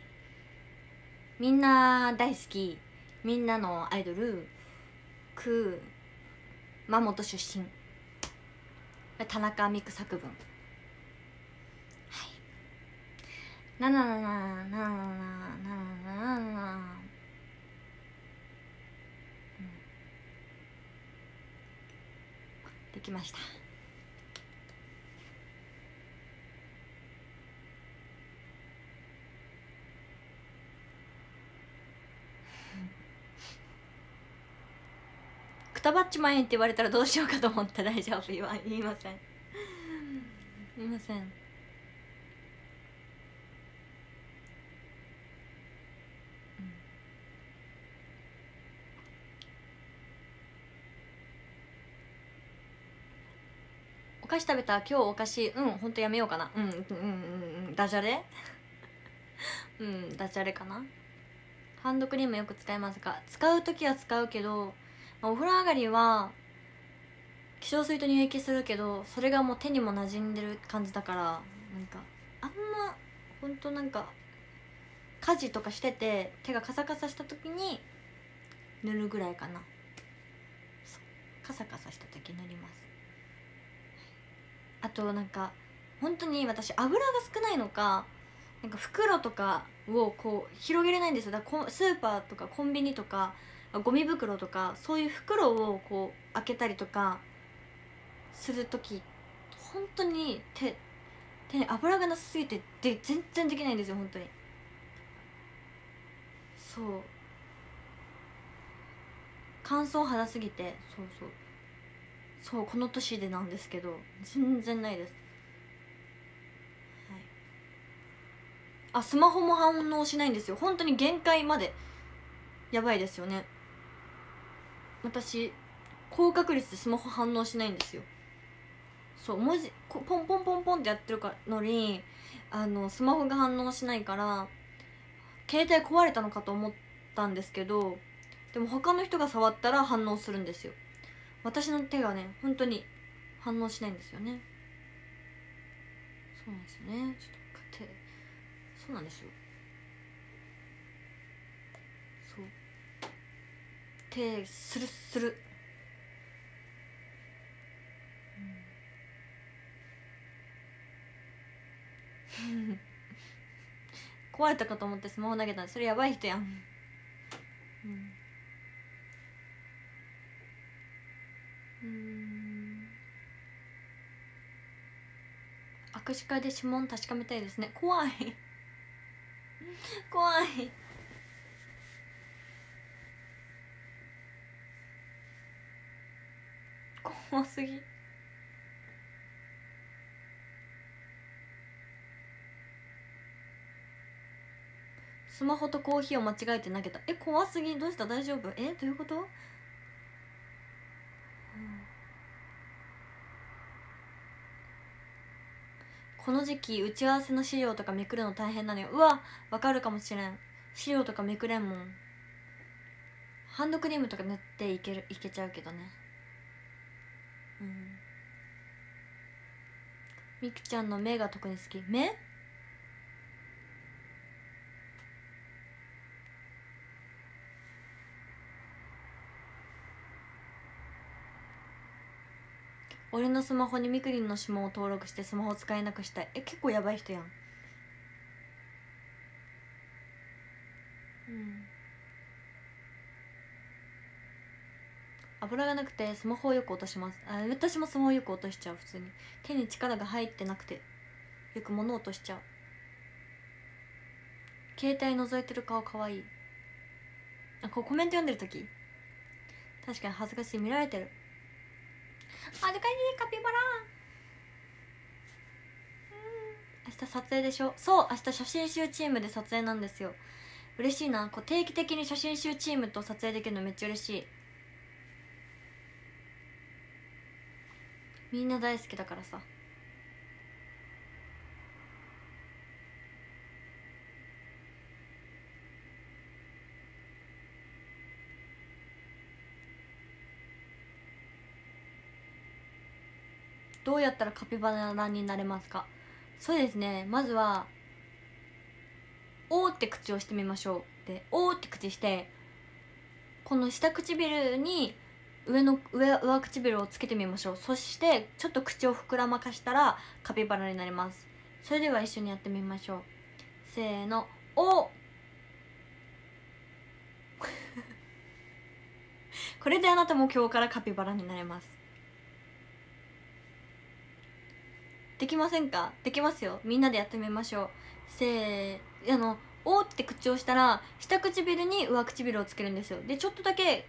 みんな大好き。みんなのアイドル。く熊本出身。田中美久作文。はい。なななななななななな。できました。くたばっちまえんって言われたらどうしようかと思った大丈夫言わ言いません。言いません。お菓子食べた？今日お菓子？うんほんとやめようかな。うんうんうんうん。ダジャレ？[LAUGHS] うんダジャレかな。ハンドクリームよく使いますか使う時は使うけどお風呂上がりは化粧水と乳液するけどそれがもう手にも馴染んでる感じだからなんかあんまほんとなんか家事とかしてて手がカサカサした時に塗るぐらいかな。カサカサした時塗ります。あとなんか本当に私油が少ないのかなんか袋とかをこう広げれないんですよ。だからスーパーとかコンビニとかゴミ袋とかそういう袋をこう開けたりとかする時本当に手手に油がなさすぎてで全然できないんですよ本当に。そう。乾燥肌すぎてそうそう。そうこの年でなんですけど全然ないです。はい。あスマホも反応しないんですよ。本当に限界までやばいですよね。私高確率でスマホ反応しないんですよ。そう文字ポンポンポンポンってやってるのにあのスマホが反応しないから携帯壊れたのかと思ったんですけどでも他の人が触ったら反応するんですよ。私の手がね本当に反応しないんですよね。そうなんですよね。ちょっと手そうなんですよ。手スルスル、うん、壊れたかと思ってスマホ投げたそれやばい人やん、うん。ん。握手会で指紋確かめたいですね。怖い。怖い。怖すぎ。スマホとコーヒーを間違えて投げた。え怖すぎ。どうした？大丈夫？えどういうこと、うん、この時期打ち合わせの資料とかめくるの大変なのよ。うわわかるかもしれん。資料とかめくれんもん。ハンドクリームとか塗っていけるいけちゃうけどね。うん。みくちゃんの目が特に好き。目？俺のスマホにみくりんの指紋を登録してスマホ使えなくしたい。え結構やばい人やん。うん。油がなくてスマホをよく落とします。あ私もスマホよく落としちゃう普通に。手に力が入ってなくてよく物を落としちゃう。携帯覗いてる顔かわい。いあこうコメント読んでる時。確かに恥ずかしい。見られてる。あでかしいカピバラ。うん。明日撮影でしょ。そう明日写真集チームで撮影なんですよ。嬉しいな。こう定期的に写真集チームと撮影できるのめっちゃ嬉しい。みんな大好きだからさ。どうやったらカピバラになれますか？そうですね。まずは「お」って口をしてみましょう。で「お」って口してこの下唇に上の上上唇をつけてみましょう。そしてちょっと口を膨らまかしたらカピバラになります。それでは一緒にやってみましょう。せーの「お」[LAUGHS] これであなたも今日からカピバラになれます。できませんか？できますよ。みんなでやってみましょう。せーあの「お」って口をしたら下唇に上唇をつけるんですよ。でちょっとだけ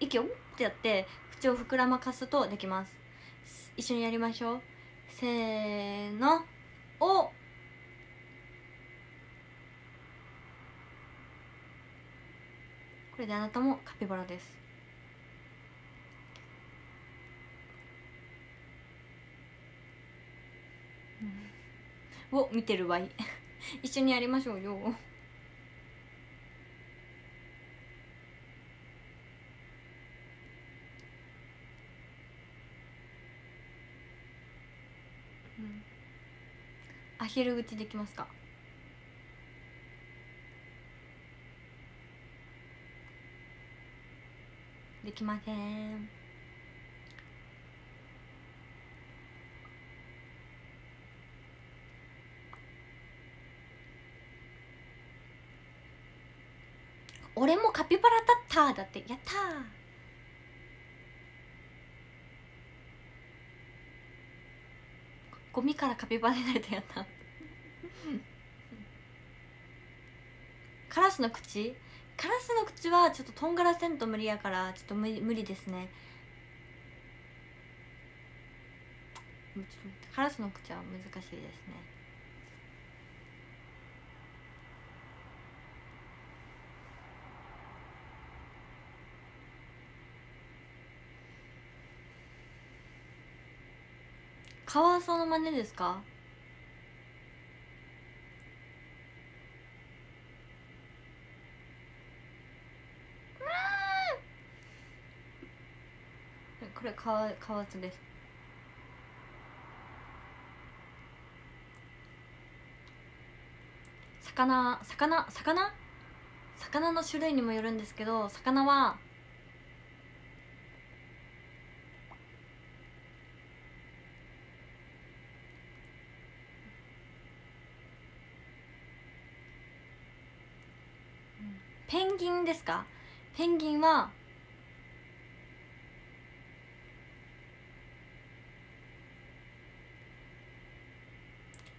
息をってやって口を膨らまかすとできます。一緒にやりましょう。せーの「お」これであなたもカピバラです。を見てるわい。[LAUGHS] 一緒にやりましょうよ。アヒル口できますか？できません。俺もカピバラだった。だってやったゴミからカピバラになれたやった。カラスの口？カラスの口はちょっととんがらせんと無理やからちょっと無理無理ですね。カラスの口は難しいですね。カワウソの真似ですか？これカワカワウソです。魚魚魚？魚の種類にもよるんですけど魚はペンギンですか？ペンギンは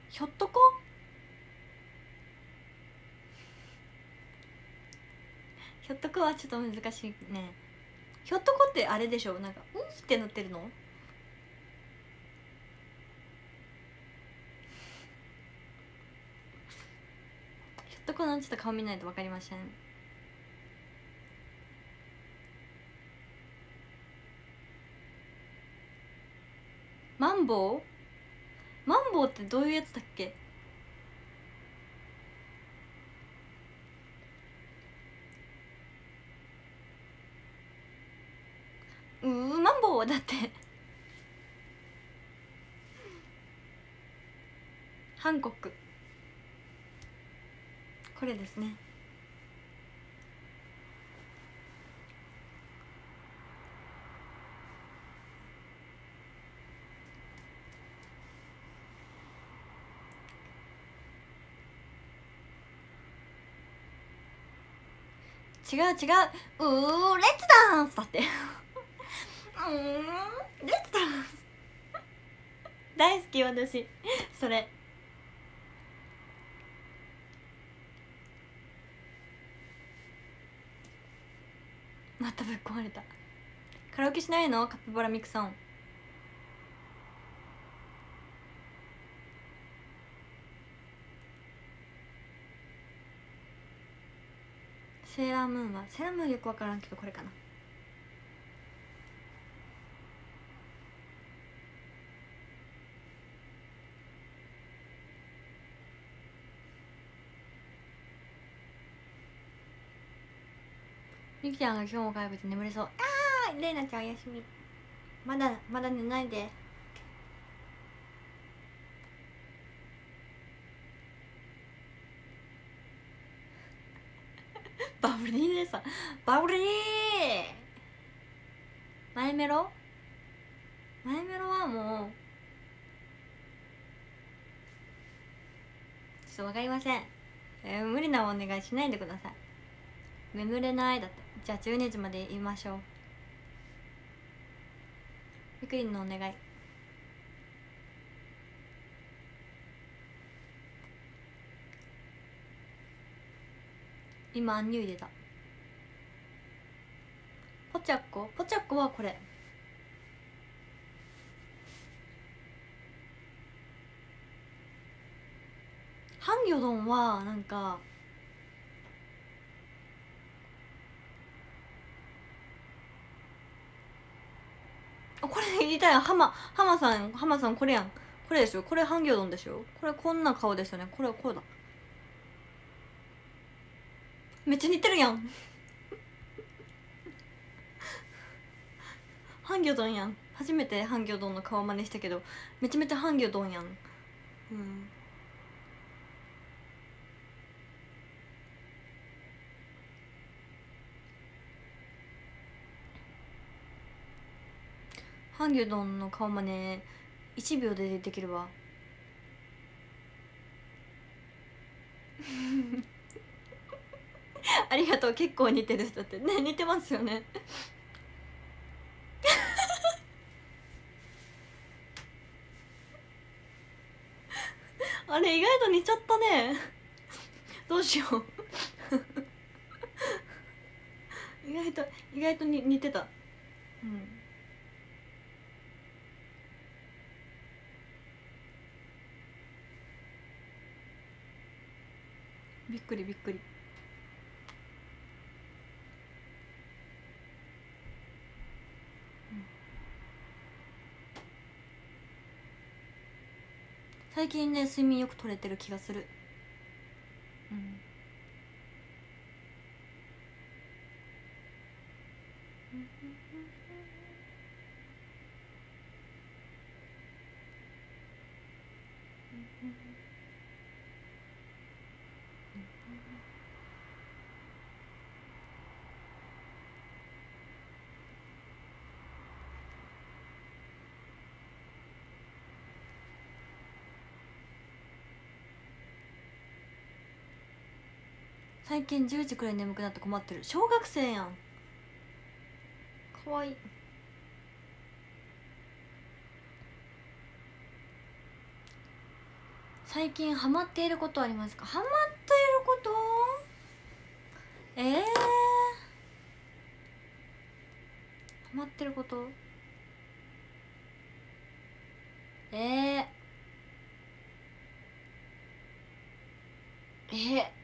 ひょっとこ？ひょっとこはちょっと難しいね。ひょっとこってあれでしょ？なんか「うん?」ってなってるの？ひょっとこのちょっと顔見ないと分かりません。マンボウ？マンボウってどういうやつだっけ？うーマンボウはだって。ハンコック。これですね。違う違う。うーレッツダンス。だって。[LAUGHS] うーんレッツダンス。[LAUGHS] 大好き私。それ。またぶっ壊れた。カラオケしないの？カピバラミクさん。セーラームーンはセーラームーンよく分からんけどこれかな。みきちゃんが今日も帰って眠れそう。あーレイナちゃんおやすみ。まだまだ寝ないでバブリーでさバブリー。マイメロ？マイメロはもうちょっとわかりません、えー無理なお願いしないでください。眠れないだってじゃあ12時まで言いましょう。ゆくりんのお願い。今アンニュイ入れた。ポチャッコ？ポチャッコはこれ。ハンギョドンはなんかあこれ言いたい。ハマハマさんハマさんこれやん。これでしょ？これハンギョドンでしょ？これこんな顔ですよね。これはこうだ。めっちゃ似てるやん。ハンギョドンやん。初めてハンギョドンの顔真似したけどめちゃめちゃハンギョドンやん。うん。ハンギョドンの顔真似1秒でできるわ。[LAUGHS] ありがとう。結構似てる人って。ね似てますよね。あれ意外と似ちゃったね。どうしよう。意外と意外とに似てた。うん。びっくりびっくり。最近ね睡眠よく取れてる気がする。うん。最近10時くらい眠くなって困ってる。小学生やん。かわい。い最近ハマっていることありますか？ハマっていること？ええー、ハマってること？えー、えー、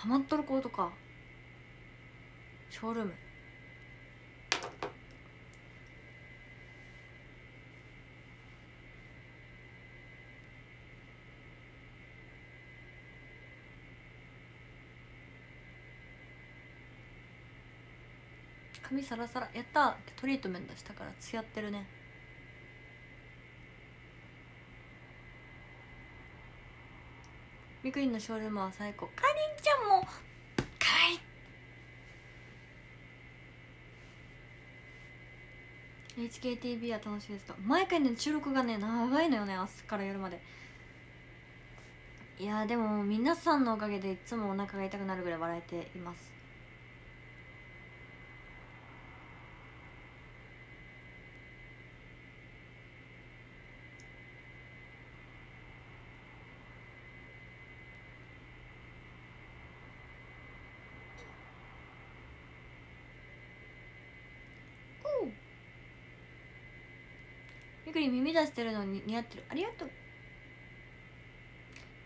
ハマっとることか。ショールーム。髪サラサラ。やったトリートメントしたからツヤってるね。みくりんのショールームは最高。かりんちゃんもかわい。い HKTV は楽しいですか？毎回ね収録がね長いのよね明日から夜まで。いやでも皆さんのおかげでいつもお腹が痛くなるぐらい笑えていますみり耳出してるのに似合ってる。ありがとう。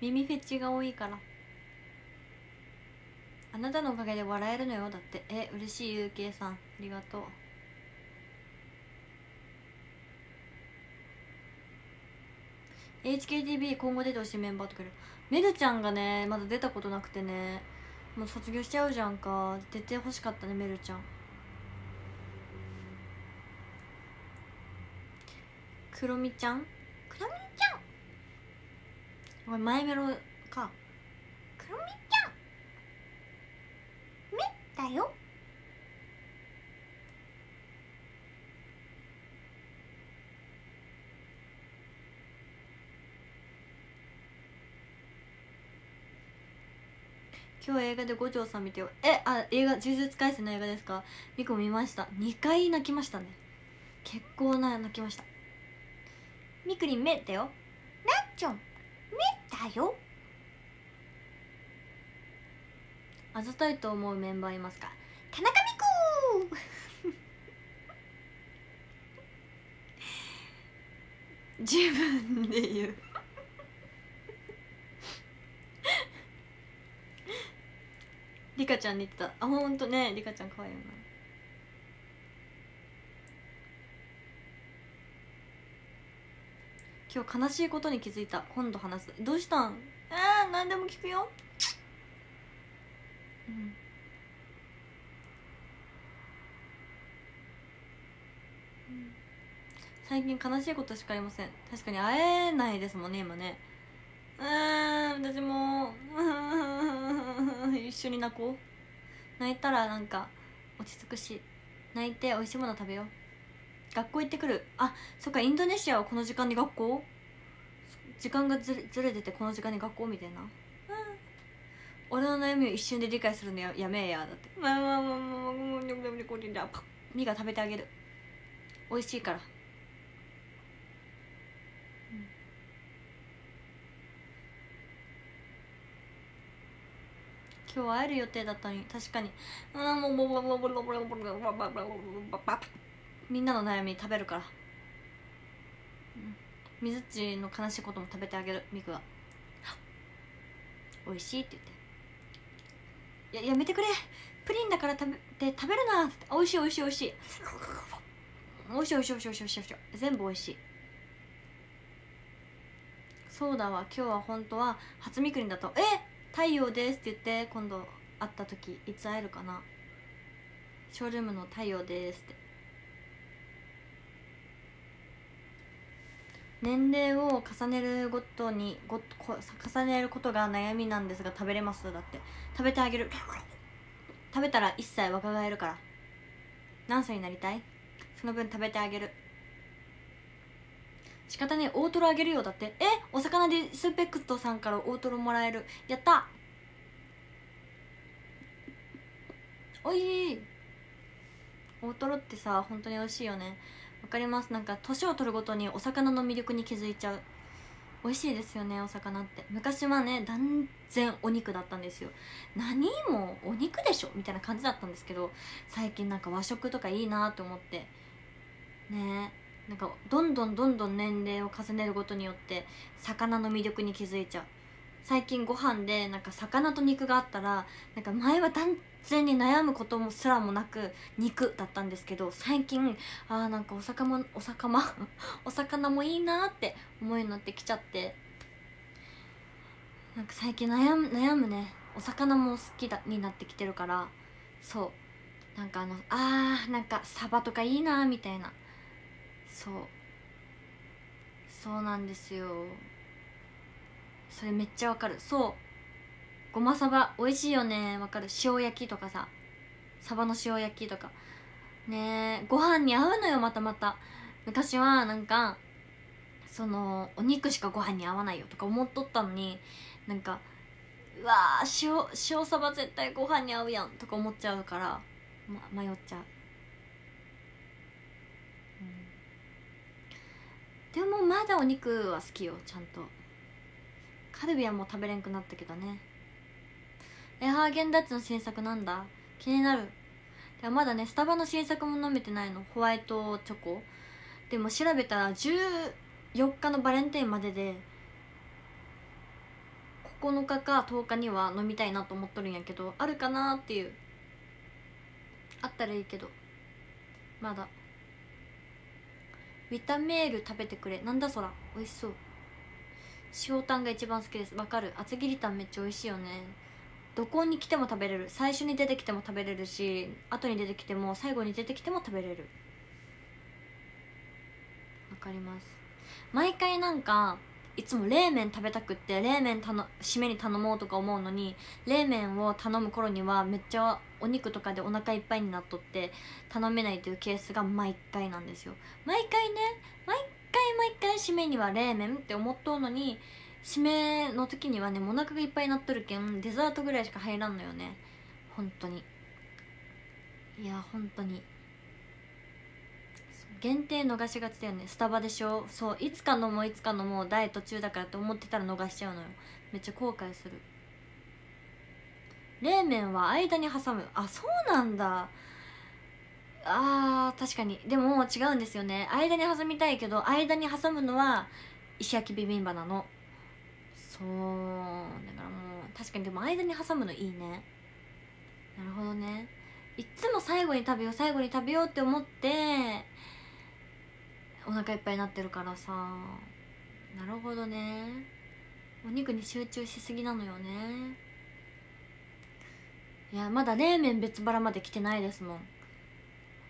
耳フェチが多いから。あなたのおかげで笑えるのよ。だって。え嬉しい UK さん。ありがとう「HKTV 今後出てほしいメンバーとかいる。めるちゃんがねまだ出たことなくてね。もう卒業しちゃうじゃんか。出てほしかったねめるちゃん。クロミちゃん？クロミちゃん。これ前メロか。クロミちゃん。めだよ。今日映画で五条さん見てよ。えあ映画「呪術廻戦」の映画ですか？みこ見ました。2回泣きましたね。結構な泣きましたみくりんめだよ。なっちょんめだよ。あざといと思うメンバーいますか？田中美子。[LAUGHS] 自分で言う。リカちゃんに言ってた。あほんとね。リカちゃん可愛いよな。今日悲しいことに気づいた。今度話す。どうしたん？えー、何でも聞くよ。うん。最近悲しいことしかありません。確かに会えないですもんね今ね。うん私も。[LAUGHS] 一緒に泣こう。泣いたらなんか落ち着くし。泣いて美味しいもの食べよう学校行ってくる。あそっかインドネシアはこの時間に学校？時間がずれずれててこの時間に学校みたいな、うん、俺の悩みを一瞬で理解するのややめえや。だって。まあまあまあまあまあまあみが食べてあげる美味しいから今日会える予定だったのに確かにみんなの悩み食べるから、みずっちの悲しいことも食べてあげるみくが美味しいって言って。ややめてくれ。プリンだから食べて食べるな。って美味しい美味しい美味しい。美味しい美味しい美味しい美味しい美味しい。全部美味しい。そうだわ。今日は本当は初みくりんだと「え？太陽です」って言って今度会った時いつ会えるかな。ショールームの太陽ですって。年齢を重ねるごとにごこ重ねることが悩みなんですが食べれます？だって。食べてあげる。食べたら1歳若返るから。何歳になりたい？その分食べてあげる。仕方ね大トロあげるよ。だって。え？お魚でスペクトさんから大トロもらえる。やった。おいしい。大トロってさ本当に美味しいよね。かります。なんか年を取るごとにお魚の魅力に気づいちゃう。美味しいですよねお魚って。昔はね断然お肉だったんですよ。何もお肉でしょみたいな感じだったんですけど最近なんか和食とかいいなと思って。ね。なんかどんどんどんどん年齢を重ねるごとによって魚の魅力に気づいちゃう。最近ご飯でなんか魚と肉があったらなんか前は断然に悩むこともすらもなく肉だったんですけど最近あーなんかお魚もお魚 [LAUGHS] お魚もいいなって思うようになってきちゃって。なんか最近悩む悩むね。お魚も好きだになってきてるから。そう。なんかあのあーなんかサバとかいいなみたいな。そう。そうなんですよ。それめっちゃわかる。そう。ごまサバ美味しいよね。わかる。塩焼きとかさ。サバの塩焼きとか。ねえご飯に合うのよまたまた。昔はなんかそのお肉しかご飯に合わないよとか思っとったのになんかうわー塩塩サバ絶対ご飯に合うやんとか思っちゃうから、ま、迷っちゃう、うん、でもまだお肉は好きよちゃんと。カルビはもう食べれんくなったけどね。えハーゲンダッツの新作なんだ？気になる。でもまだねスタバの新作も飲めてないの。ホワイトチョコ。でも調べたら14日のバレンタインまでで9日か10日には飲みたいなと思っとるんやけどあるかなっていう。あったらいいけど。まだ。ビタメール食べてくれ。なんだそら。美味しそう。塩タンが一番好きです。わかる。厚切りタンめっちゃ美味しいよね。どこに来ても食べれる。最初に出てきても食べれるし後に出てきても最後に出てきても食べれる。わかります。毎回なんかいつも冷麺食べたくって冷麺たの締めに頼もうとか思うのに冷麺を頼む頃にはめっちゃお肉とかでお腹いっぱいになっとって頼めないというケースが毎回なんですよ。毎回ね毎回毎回締めには冷麺って思っとうのに締めの時にはねお腹がいっぱいになっとるけんデザートぐらいしか入らんのよね。本当に。いや本当に。限定逃しがちだよね。スタバでしょ。そういつか飲もういつか飲もうダイエット中だからって思ってたら逃しちゃうのよ。めっちゃ後悔する。冷麺は間に挟む。あそうなんだ。あー確かに。でも違うんですよね。間に挟みたいけど間に挟むのは石焼きビビンバなの。そうだからもう確かにでも間に挟むのいいね。なるほどね。いっつも最後に食べよう最後に食べようって思ってお腹いっぱいになってるからさ。なるほどね。お肉に集中しすぎなのよね。いやまだ冷麺別腹まで来てないですもん。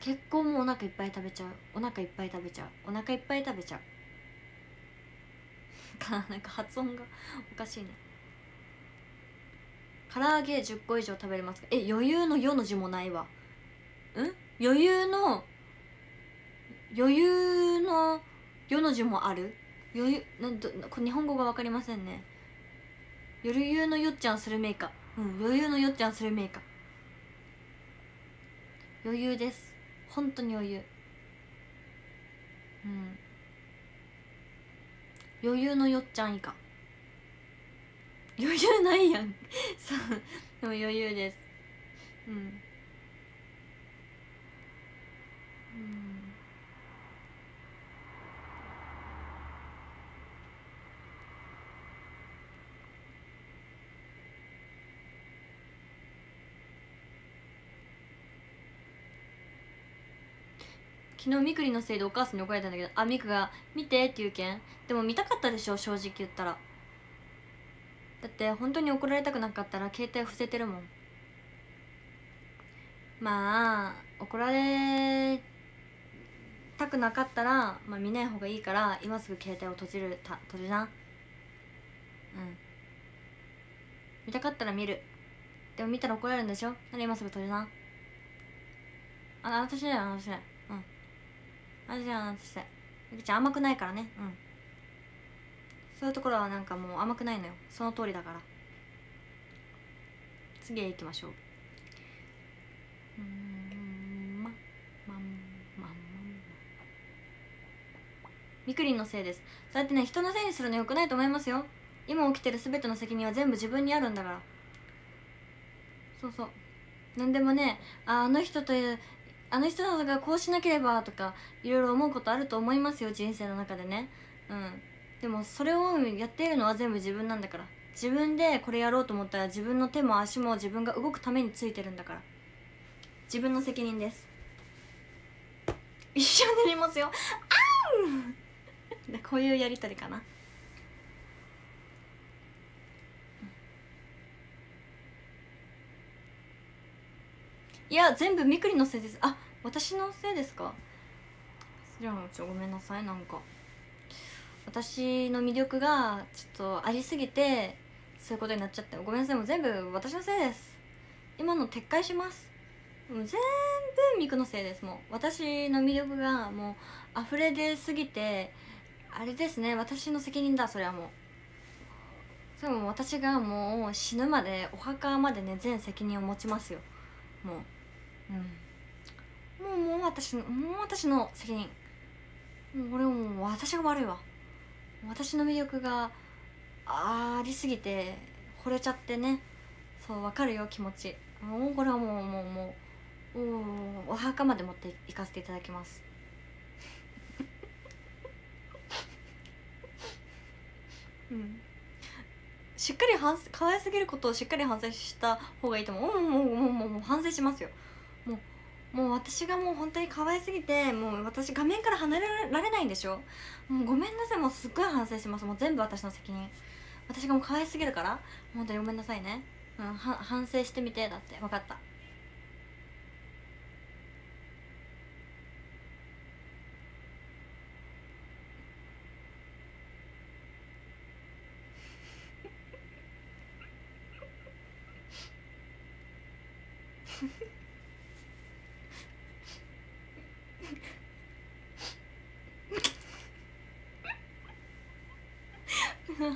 結構もお腹いっぱい食べちゃう。お腹いっぱい食べちゃう。お腹いっぱい食べちゃう。[LAUGHS] なんか発音がおかしいね。唐揚げ10個以上食べれますか？え余裕の「余」の字もないわ。ん？余裕の余裕の「余」の字もある？余裕なんと日本語が分かりませんね。余裕のよっちゃんするめいかうん余裕のよっちゃんするめいか余裕です。本当に余裕。うん。余裕のよっちゃん以下。余裕ないやん。[LAUGHS] そう。でも余裕です。うん。うん。昨日みくりのせいでお母さんに怒られたんだけどあみくが「見て」って言うけん。でも見たかったでしょ正直言ったら。だって本当に怒られたくなかったら携帯伏せてるもん。まあ怒られたくなかったら、まあ、見ない方がいいから今すぐ携帯を閉じるた閉じな。うん。見たかったら見る。でも見たら怒られるんでしょ？なら今すぐ閉じな。あ私だよ私。だようん私だよ私ゆきちゃん甘くないからね。うん。そういうところはなんかもう甘くないのよ。その通りだから。次へ行きましょう。うんままんまんま。んみくりんのせいです。そうやってね人のせいにするのよくないと思いますよ。今起きてる全ての責任は全部自分にあるんだから。そうそう。何でもねあの人というあの人がこうしなければとかいろいろ思うことあると思いますよ人生の中でね。うん。でもそれをやっているのは全部自分なんだから。自分でこれやろうと思ったら自分の手も足も自分が動くためについてるんだから。自分の責任です。一緒になりますよ。あん！[LAUGHS] こういうやりとりかな。いや全部みくりのせいです。あ私のせいですか？じゃあちょごめんなさいなんか。私の魅力がちょっとありすぎてそういうことになっちゃって。ごめんなさいもう全部私のせいです。今の撤回します。もう全部ミクのせいです。もう私の魅力がもう溢れ出すぎてあれですね。私の責任だそれはもう。それも私がもう死ぬまでお墓までね全責任を持ちますよ。もう。うん。もうもう私のもう私の責任。もうこれもう私が悪いわ。私の魅力がありすぎて惚れちゃってね。そう分かるよ気持ち。もうこれはもうもうもうおお墓まで持っていかせていただきます。うん。しっかり反可愛すぎることをしっかり反省した方がいいと思う。もうもうもうもうもう反省しますよもう私がもう本当に可愛すぎてもう私画面から離れられないんでしょ？もうごめんなさいもうすっごい反省します。もう全部私の責任。私がもう可愛すぎるから。本当にごめんなさいね、うん、反省してみて。だって。分かった。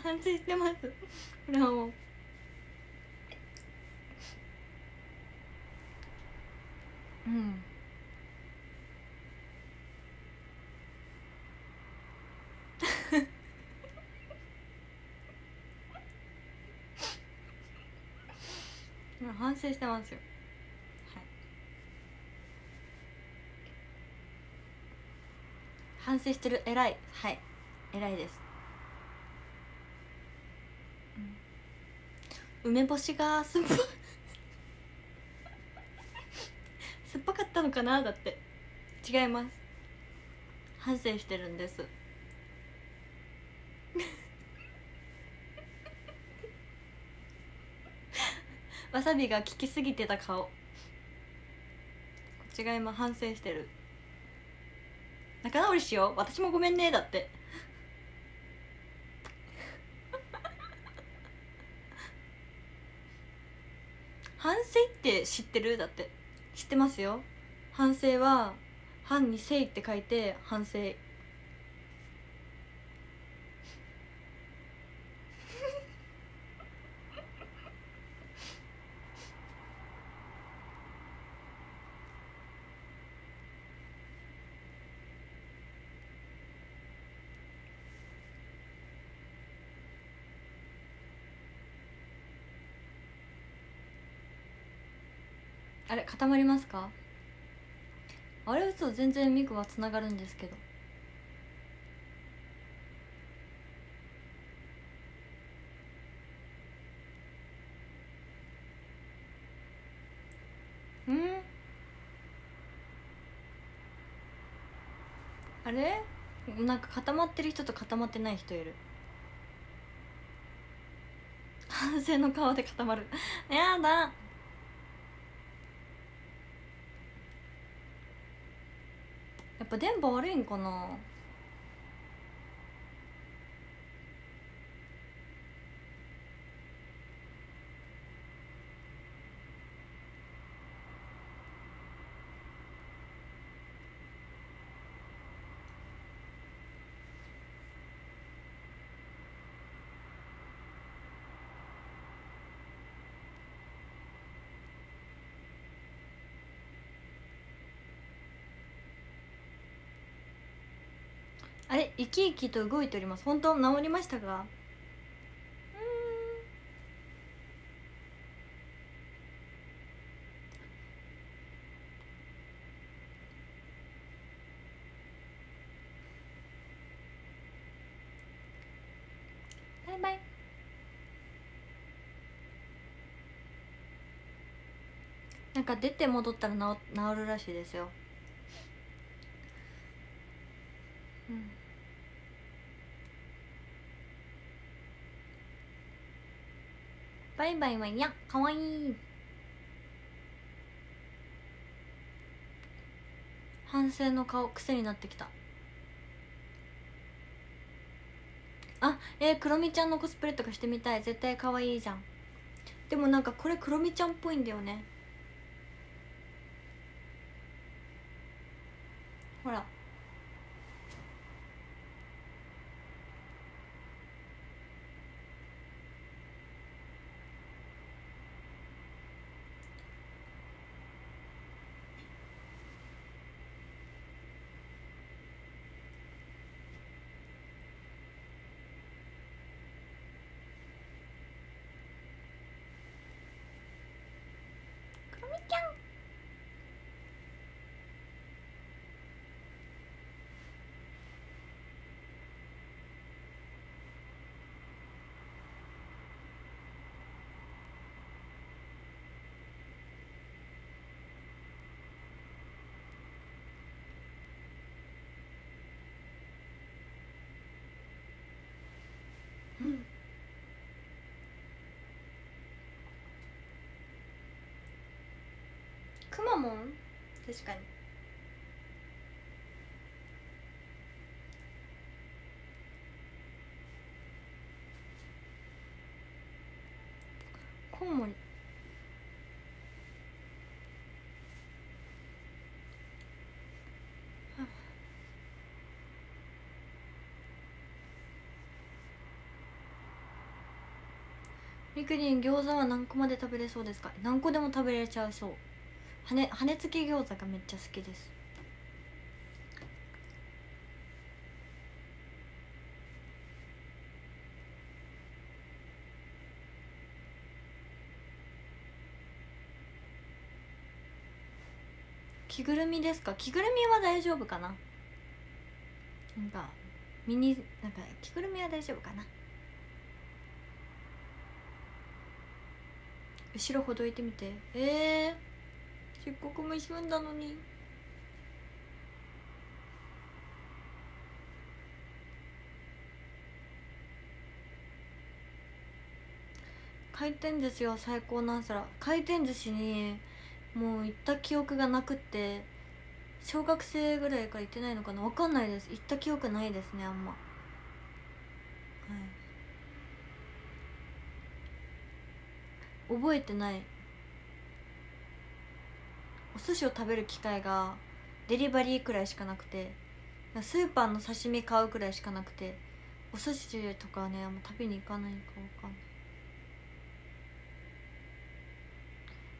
反省してます。これはもううん。[LAUGHS] 反省してますよ。はい。反省してる。偉い。はい。偉いです。梅干しが酸っぱ酸っぱかったのかな？だって。違います。反省してるんです。わさびが効きすぎてた顔。違います。反省してる。仲直りしよう。私もごめんね。だって反省って知ってる？だって。知ってますよ。反省は「反」に「省」って書いて反省。固まりますか？あれ嘘全然ミクはつながるんですけど。ん？あれ？なんか固まってる人と固まってない人いる。[LAUGHS] 反省の顔で固まる。やだ。っぱ電波悪いんかな？生き生きと動いております。本当治りましたか？なんか出て戻ったら治治るらしいですよバイバイはいやかわいい。反省の顔癖になってきた。あえー、クロミちゃんのコスプレとかしてみたい。絶対可愛いじゃん。でもなんかこれクロミちゃんっぽいんだよね。ほらクロミちゃんくまモン？確かに。コウモリ。みくりん餃子は何個まで食べれそうですか？何個でも食べれちゃうそう。羽羽付き餃子がめっちゃ好きです。着ぐるみですか？着ぐるみは大丈夫かな？なんかミニなんか着ぐるみは大丈夫かな？後ろほどいてみて。ええー、せっかく結んだのに。回転寿司は最高なんすら。回転寿司にもう行った記憶がなくって小学生ぐらいから行ってないのかな。分かんないです。行った記憶ないですねあんま。はい。覚えてない。お寿司を食べる機会がデリバリーくらいしかなくてスーパーの刺身買うくらいしかなくてお寿司とかねあんま食べに行かないか分かんない。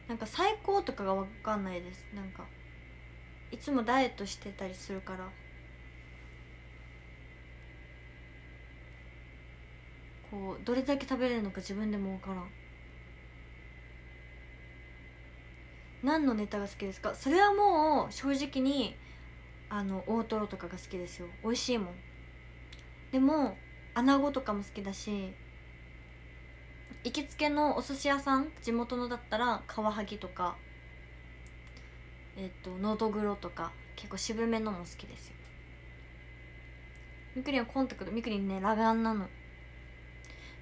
なんか最高とかが分かんないです。なんかいつもダイエットしてたりするから。こうどれだけ食べれるのか自分でも分からん。何のネタが好きですか？それはもう正直にあの大トロとかが好きですよ。美味しいもん。でも穴子とかも好きだし行きつけのお寿司屋さん地元のだったらカワハギとかえっ、とのどぐろとか結構渋めのも好きですよ。みくりんはコンタクトみくりんね裸眼なの。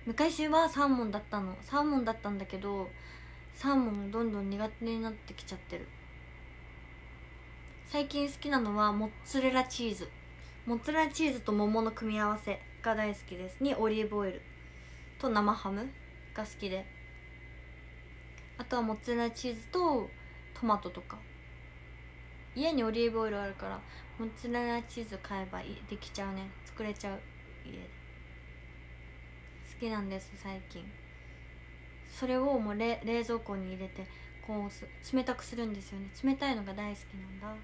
昔はサーモンだったの。サーモンだったんだけどサーモンどんどん苦手になってきちゃってる。最近好きなのはモッツァレラチーズ。モッツァレラチーズと桃の組み合わせが大好きです。にオリーブオイル。と生ハム。が好きで。あとはモッツァレラチーズとトマトとか。家にオリーブオイルあるからモッツァレラチーズ買えばできちゃうね。作れちゃう家で。好きなんです最近。それをもう冷冷蔵庫に入れてこう冷たくするんですよね。冷たいのが大好きなんだ。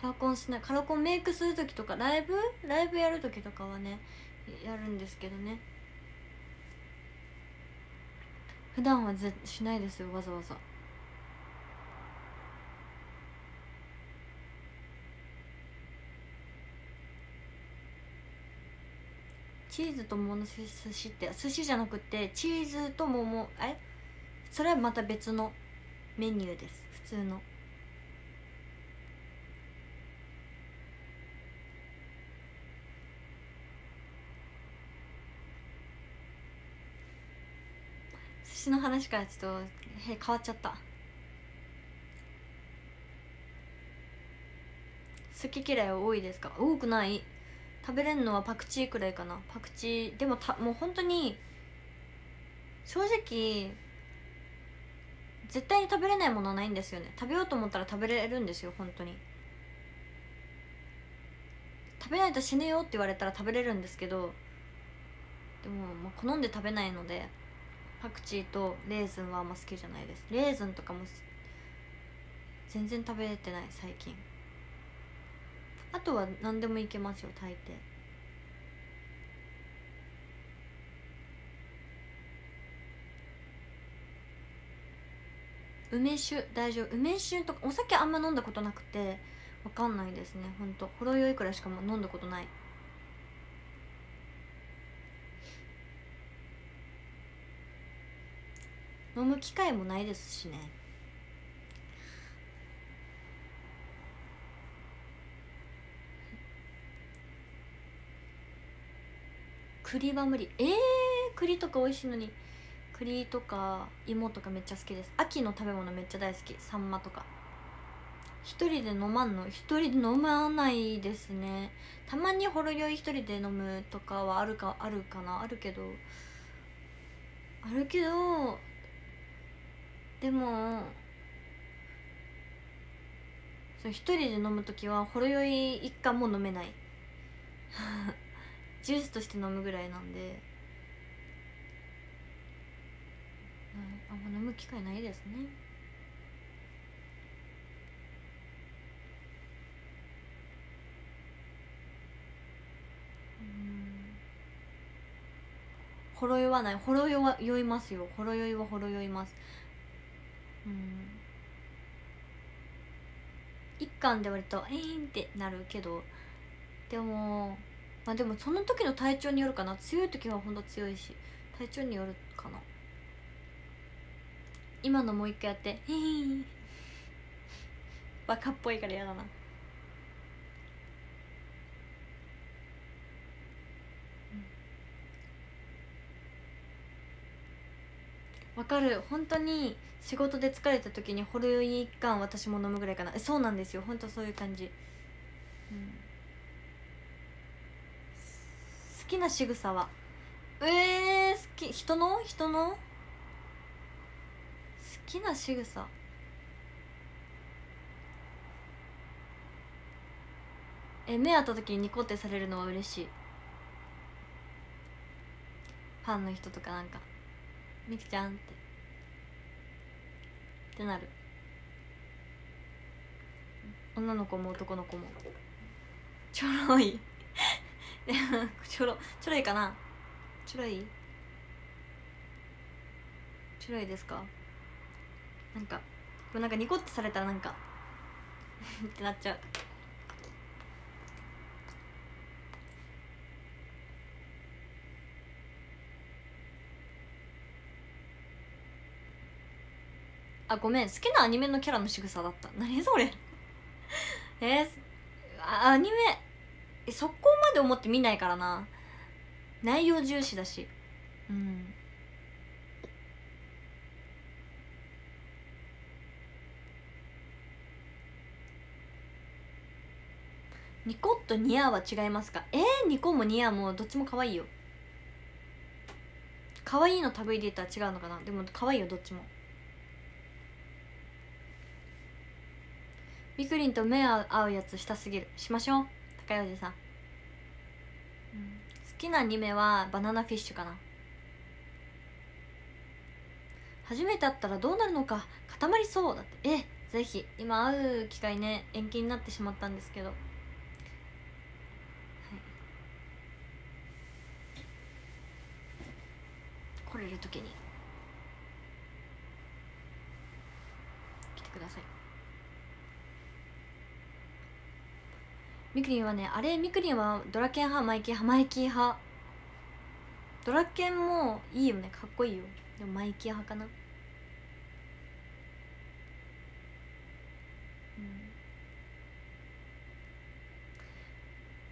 カラコンしないカラコンメイクする時とかライブ？ライブやる時とかはねやるんですけどね。普段はぜしないですよわざわざ。チーズと桃の寿司って寿司じゃなくてチーズと桃。え？それはまた別のメニューです。普通の。寿司の話からちょっとへ変わっちゃった。好き嫌いは多いですか？多くない？食べれるのはパクチーくらいかな。パクチー。でもたもう本当に正直絶対に食べれないものはないんですよね。食べようと思ったら食べれるんですよ本当に。食べないと死ぬよって言われたら食べれるんですけどでも、まあ、好んで食べないのでパクチーとレーズンはあんま好きじゃないです。レーズンとかも全然食べれてない最近。あとは何でもいけますよ大抵。梅酒大丈夫。梅酒とかお酒あんま飲んだことなくてわかんないですねほんと。ほろ酔いくらいしかも飲んだことない。飲む機会もないですしね。栗は無理。えー、栗とか美味しいのに。栗とか芋とかめっちゃ好きです。秋の食べ物めっちゃ大好き。サンマとか。一人で飲まんの？一人で飲まないですね。たまにほろ酔い一人で飲むとかはあるかあるかな。あるけど。あるけどでもそう一人で飲む時はほろ酔い一貫も飲めない。ジュースとして飲むぐらいなんで。あんま飲む機会ないですね。ほろ酔わない。ほろ酔は酔いますよ。ほろ酔いはほろ酔います。うん。一貫で割とえーんってなるけど。でもまあでもその時の体調によるかな。強い時はほんと強いし体調によるかな。今のもう一回やって「へ [LAUGHS] ーバカっぽいから嫌だな。わかる。本当に仕事で疲れた時にほろ酔い一貫私も飲むぐらいかな。そうなんですよ。本当そういう感じ、うん、好きな仕草は？えー、好き。人の？人の？好きな仕草。え目合った時にニコってされるのは嬉しい。ファンの人とかなんか。みきちゃんって。ってなる。女の子も男の子も。ちょろい。[LAUGHS] ちょろちょろいかな？ちょろい？ちょろいですか？なんかこれなんかニコってされたらなんか [LAUGHS] ってなっちゃう。あごめん。好きなアニメのキャラの仕草だった。何それ？[LAUGHS] えー、アニメ。そこまで思って見ないからな。内容重視だし。うん。ニコとニアは違いますか？えー、ニコもニアもどっちも可愛いよ。可愛いの類で言ったら違うのかな？でも可愛いよどっちも。みくりんと目合うやつしたすぎる。しましょう。高いおじさ。ん、うん、好きなアニメはバナナフィッシュかな。初めて会ったらどうなるのか固まりそう。だってえぜひ今会う機会ね延期になってしまったんですけど。はい。来れる時に。来てください。みくりんはねあれみくりんはドラケン派？マイキー派？マイキー派？ドラケンもいいよね。かっこいいよ。でもマイキー派かな。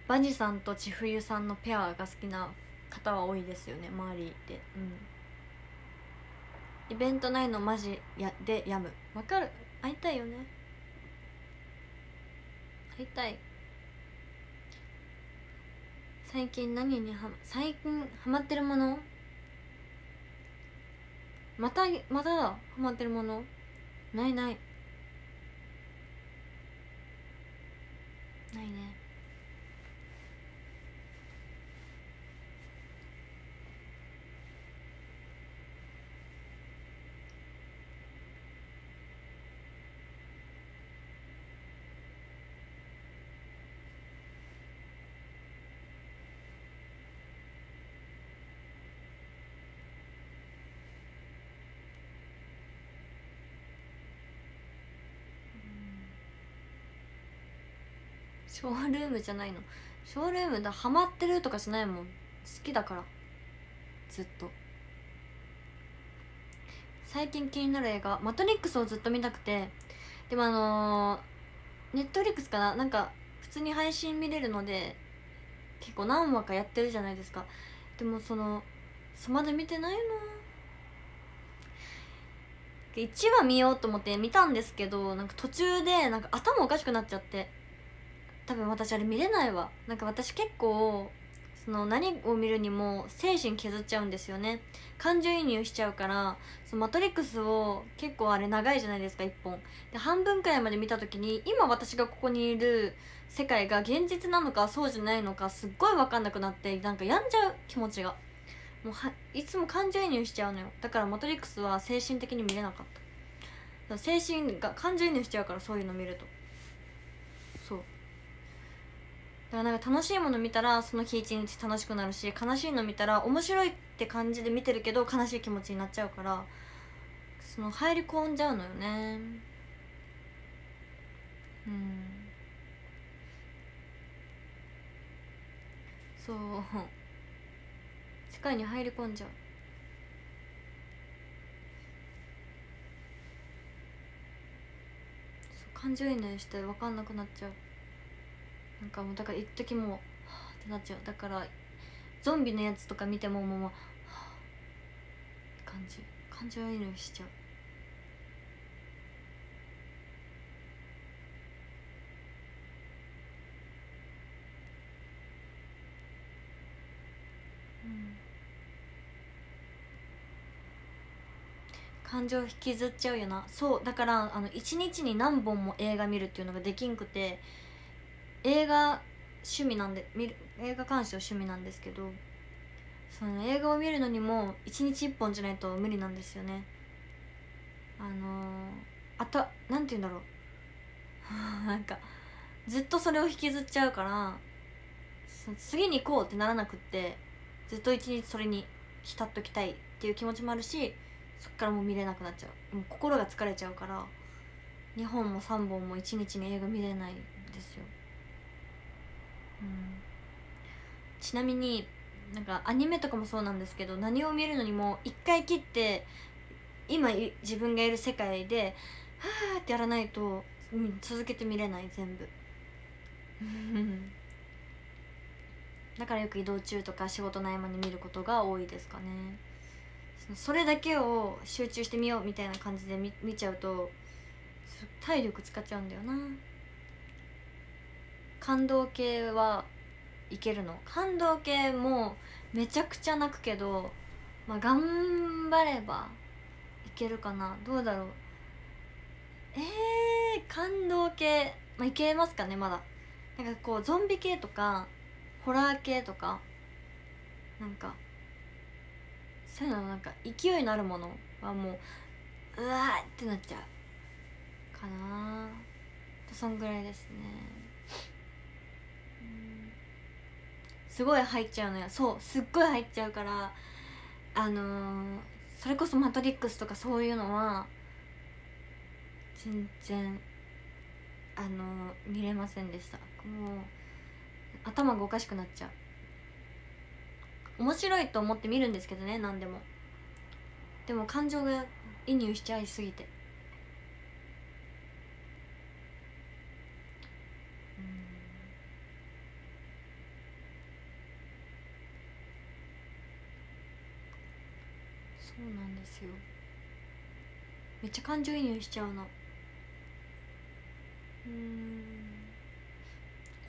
バジさんと千冬さんのペアが好きな方は多いですよね。周りで。うん。イベントないのマジやでやむ。わかる。会いたいよね。会いたい。最近何に最近ハマってるもの？またまたハマってるもの？ないない。ないね。ショールームじゃないの。ショールームだハマってるとかしないもん。好きだから。ずっと。最近気になる映画「マトリックス」をずっと見たくて。でもあのネットフリックスかな。なんか普通に配信見れるので結構何話かやってるじゃないですか。でもそのそまだ見てないの？1話見ようと思って見たんですけどなんか途中でなんか頭おかしくなっちゃって。多分私あれ見れないわ。なんか私結構その何を見るにも精神削っちゃうんですよね。感情移入しちゃうからそのマトリックスを結構あれ長いじゃないですか1本。で半分くらいまで見た時に今私がここにいる世界が現実なのかそうじゃないのかすっごい分かんなくなってなんか病んじゃう気持ちが。もういつも感情移入しちゃうのよ。だからマトリックスは精神的に見れなかった。精神が感情移入しちゃうからそういうの見るとそうだからなんか楽しいもの見たらその日一日楽しくなるし悲しいの見たら面白いって感じで見てるけど悲しい気持ちになっちゃうからその入り込んじゃうのよね。うん。そう。世界に入り込んじゃう。そう感情移入して分かんなくなっちゃう。なんかもうだから一時もはあってなっちゃう。だからゾンビのやつとか見てももうもうはあ感じ。感情移入しちゃう。感情引きずっちゃうよな。そうだからあの1日に何本も映画見るっていうのができんくて映画趣味なんで見る映画鑑賞趣味なんですけどその映画を見るのにも1日1本じゃないと無理なんですよね。あのー、あとなんて言うんだろう。[LAUGHS] なんかずっとそれを引きずっちゃうから次に行こうってならなくってずっと一日それに浸っときたいっていう気持ちもあるしそっからもう見れなくなっちゃう。もう心が疲れちゃうから2本も3本も1日に映画見れないんですよ。ちなみになんかアニメとかもそうなんですけど何を見るのにも一回切って今自分がいる世界ではあってやらないと続けて見れない全部。[LAUGHS] だからよく移動中とか仕事の合間に見ることが多いですかね。それだけを集中してみようみたいな感じで見見ちゃうと体力使っちゃうんだよな。感動系はいけるの？感動系もめちゃくちゃ泣くけどまあ頑張ればいけるかな。どうだろう？えー、感動系まあいけますかねまだ。なんかこうゾンビ系とかホラー系とかなんかそういうのなんか勢いのあるものはもううわーってなっちゃうかな。そんぐらいですねうんすごい入っちゃうのよ。そうすっごい入っちゃうからあのーそれこそ「マトリックス」とかそういうのは全然あの見れませんでした。もう頭がおかしくなっちゃう。面白いと思って見るんですけどね何でも。でも感情が移入しちゃいすぎて。そうなんですよ。めっちゃ感情移入しちゃうのうん。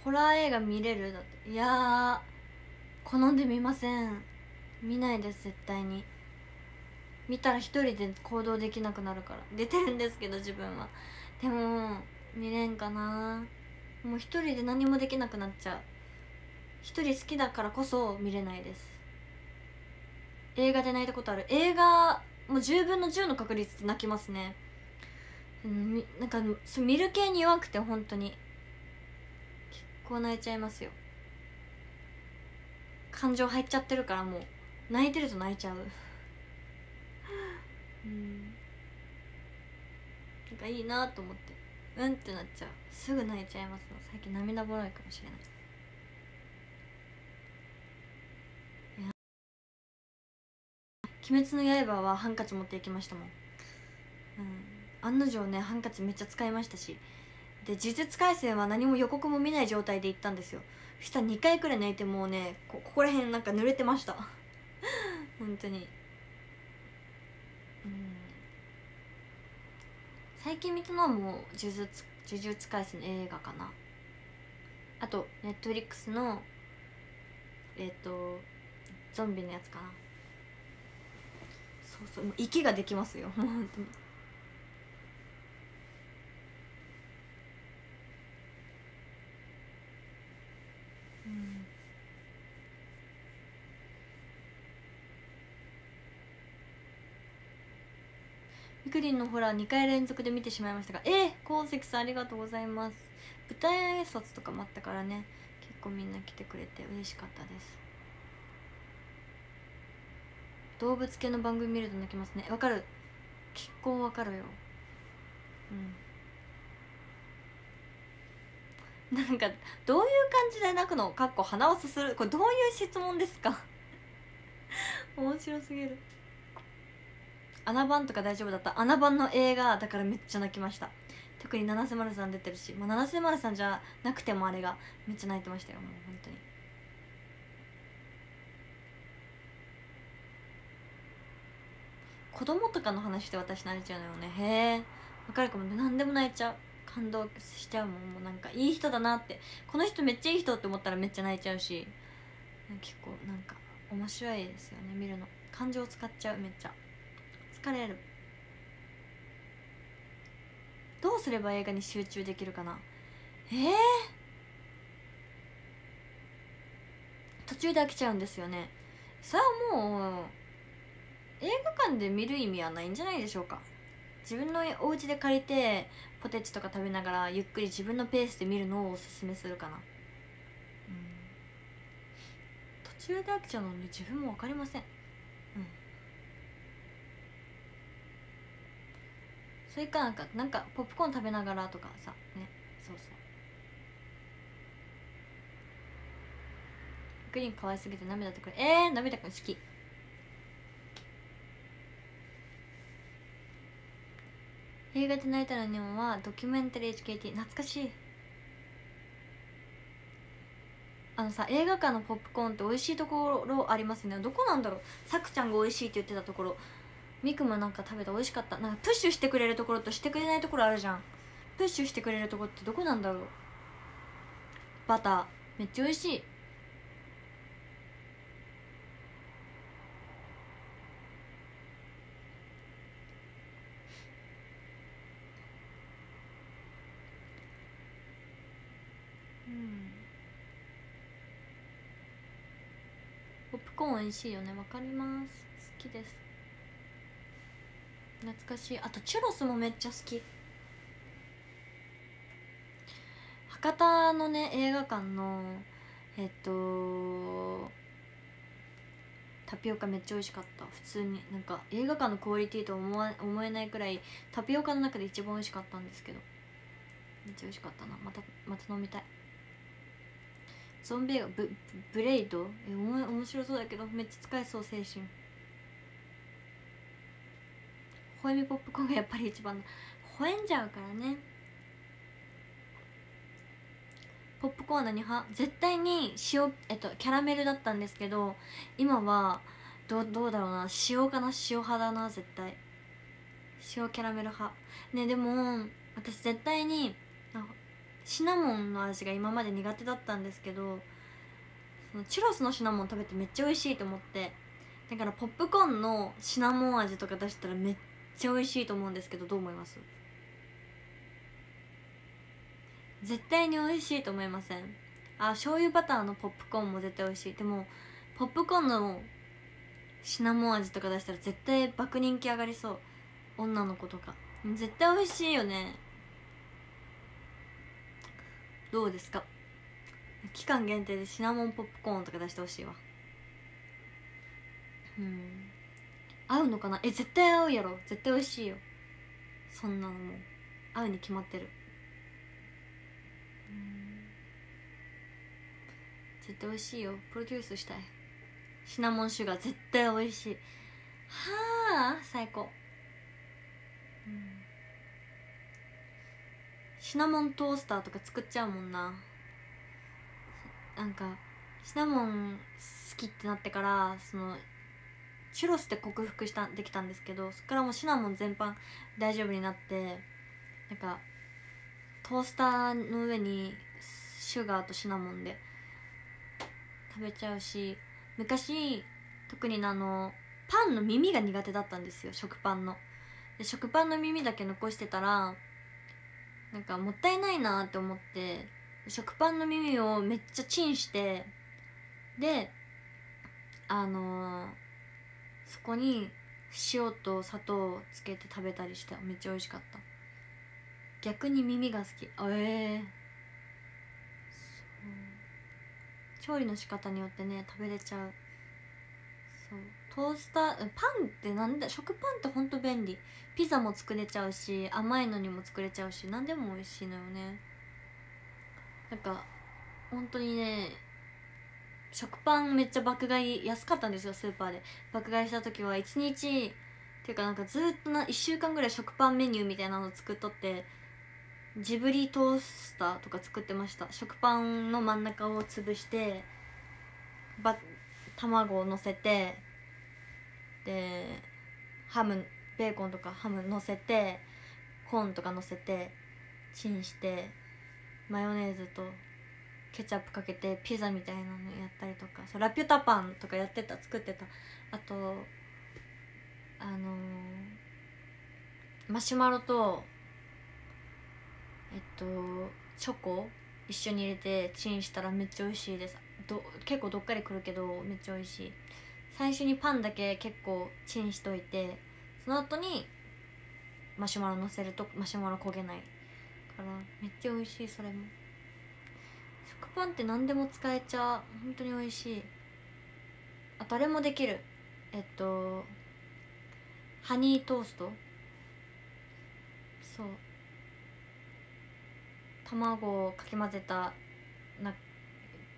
ホラー映画見れるだって。いや好んで見ません。見ないです絶対に。見たら一人で行動できなくなるから。出てるんですけど自分は。でも見れんかな。もう一人で何もできなくなっちゃう。一人好きだからこそ見れないです。映画で泣いたことある。映画もう10分の10の確率で泣きますね。うんなんかそ見る系に弱くて本当に。結構泣いちゃいますよ。感情入っちゃってるからもう。泣いてると泣いちゃう。うん。なんかいいなと思って。うんってなっちゃう。すぐ泣いちゃいますの。最近涙もろいかもしれない。鬼滅の刃はハンカチ持っていきましたもん、うん、案の定ねハンカチめっちゃ使いましたし。で呪術廻戦は何も予告も見ない状態で行ったんですよ。そしたら2回くらい泣いてもうねここら辺なんか濡れてました。[LAUGHS] 本当に。うん。最近見たのはもう呪術呪術廻戦の映画かな。あとネットフリックスのえっ、ー、とゾンビのやつかな。そうそう息ができますよもう本当に。うん。みくりんのホラー2回連続で見てしまいましたがえー、鉱石さんありがとうございます。舞台挨拶とかもあったからね結構みんな来てくれて嬉しかったです。動物系の番組見ると泣きますね。わかる。結構わかるよ。うん。[LAUGHS] なんかどういう感じで泣くの？かっこ鼻をすする。これどういう質問ですか？[LAUGHS] 面白すぎる。穴番とか大丈夫だった？穴番の映画だからめっちゃ泣きました。特に七瀬丸さん出てるし、まあ、七瀬丸さんじゃなくてもあれがめっちゃ泣いてましたよ。もう本当に。子供とかの話で私泣いちゃうのよね。へえ。わかるかもね何でも泣いちゃう感動しちゃうもん。もうなんかいい人だなって。この人めっちゃいい人って思ったらめっちゃ泣いちゃうし。結構なんか面白いですよね。見るの。感情使っちゃうめっちゃ。疲れる。どうすれば映画に集中できるかな。えー、途中で飽きちゃうんですよね。それはもう映画館で見る意味はないんじゃないでしょうか。自分のお家で借りてポテチとか食べながらゆっくり自分のペースで見るのをおすすめするかな、うん、途中で飽きちゃうので自分も分かりません。うん。それかなんかなんかポップコーン食べながらとかさね。そうそう。グリーン可愛すぎて涙とくるえー、涙くん好き。映画で泣いたらにもはドキュメンタリー HKT 懐かしい。あのさ映画館のポップコーンって美味しいところありますね。どこなんだろう。さくちゃんが美味しいって言ってたところ。みくもなんか食べた美味しかった。なんかプッシュしてくれるところとしてくれないところあるじゃん。プッシュしてくれるところってどこなんだろう。バター。めっちゃ美味しい。コーン美味しいよね。わかります。好きです。懐かしい。あとチュロスもめっちゃ好き。博多のね映画館のえっとタピオカめっちゃ美味しかった。普通に。なんか映画館のクオリティと思わ思えないくらいタピオカの中で一番美味しかったんですけど。めっちゃ美味しかったな。またまた飲みたい。ゾンビ映画ブブレイド？えおも面白そうだけどめっちゃ使えそう精神。ほえみポップコーンがやっぱり一番ほえんじゃうからね。ポップコーン何派？絶対に塩、えっと、キャラメルだったんですけど今はどどうだろうな。塩かな？塩派だな絶対。塩キャラメル派。ねでも私絶対にシナモンの味が今まで苦手だったんですけどそのチュロスのシナモン食べてめっちゃ美味しいと思ってだからポップコーンのシナモン味とか出したらめっちゃ美味しいと思うんですけどどう思います？絶対に美味しいと思いません。あ醤油バターのポップコーンも絶対美味しい。でもポップコーンのシナモン味とか出したら絶対爆人気上がりそう。女の子とか。絶対美味しいよね。どうですか？期間限定でシナモンポップコーンとか出してほしいわ。うん。合うのかな？え絶対合うやろ。絶対美味しいよ。そんなのもう。合うに決まってる。絶対美味しいよ。プロデュースしたい。シナモンシュガー。絶対美味しい。はあ最高、うん、シナモントースターとか作っちゃうもんな。なんかシナモン好きってなってからそのチュロスで克服したできたんですけどそっからもうシナモン全般大丈夫になってなんかトースターの上にシュガーとシナモンで食べちゃうし昔特にあのパンの耳が苦手だったんですよ食パンの。で食パンの耳だけ残してたらなんかもったいないなって思って食パンの耳をめっちゃチンしてであのー、そこに塩と砂糖をつけて食べたりしてめっちゃ美味しかった。逆に耳が好き。あええー調理の仕方によってね食べれちゃう。そう。トースターパンってなんだ？食パンってほんと便利。ピザも作れちゃうし甘いのにも作れちゃうし何でも美味しいのよね。なんか本当にね食パンめっちゃ爆買い安かったんですよスーパーで。爆買いした時は1日っていうかなんかずっとな1週間ぐらい食パンメニューみたいなの作っとってジブリトースターとか作ってました。食パンの真ん中を潰してば卵をのせてでハムベーコンとかハムのせてコーンとかのせてチンしてマヨネーズとケチャップかけてピザみたいなのやったりとかそうラピュタパンとかやってた作ってた。あとあのー、マシュマロとえっとチョコ一緒に入れてチンしたらめっちゃ美味しいです。ど結構どっかりくるけどめっちゃ美味しい。最初にパンだけ結構チンしといてその後にマシュマロのせるとマシュマロ焦げない。からめっちゃ美味しいそれも。食パンって何でも使えちゃう。本当に美味しい。あとあれもできる。えっとハニートースト。そう。卵をかき混ぜたな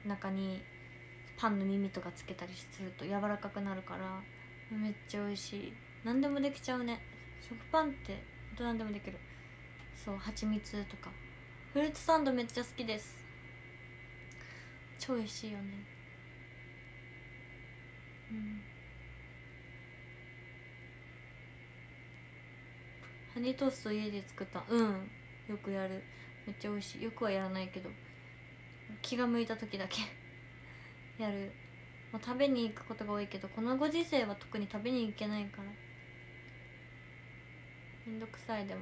中にパンの耳とかつけたりすると柔らかくなるからめっちゃ美味しい。何でもできちゃうね。食パンってほんと何でもできる。そう蜂蜜とか。フルーツサンドめっちゃ好きです。超美味しいよね。うん。ハニートースト家で作った。うん。よくやる。めっちゃ美味しい。よくはやらないけど。気が向いた時だけ。[LAUGHS] やる。もう食べに行くことが多いけどこのご時世は特に食べに行けないから。めんどくさいでも。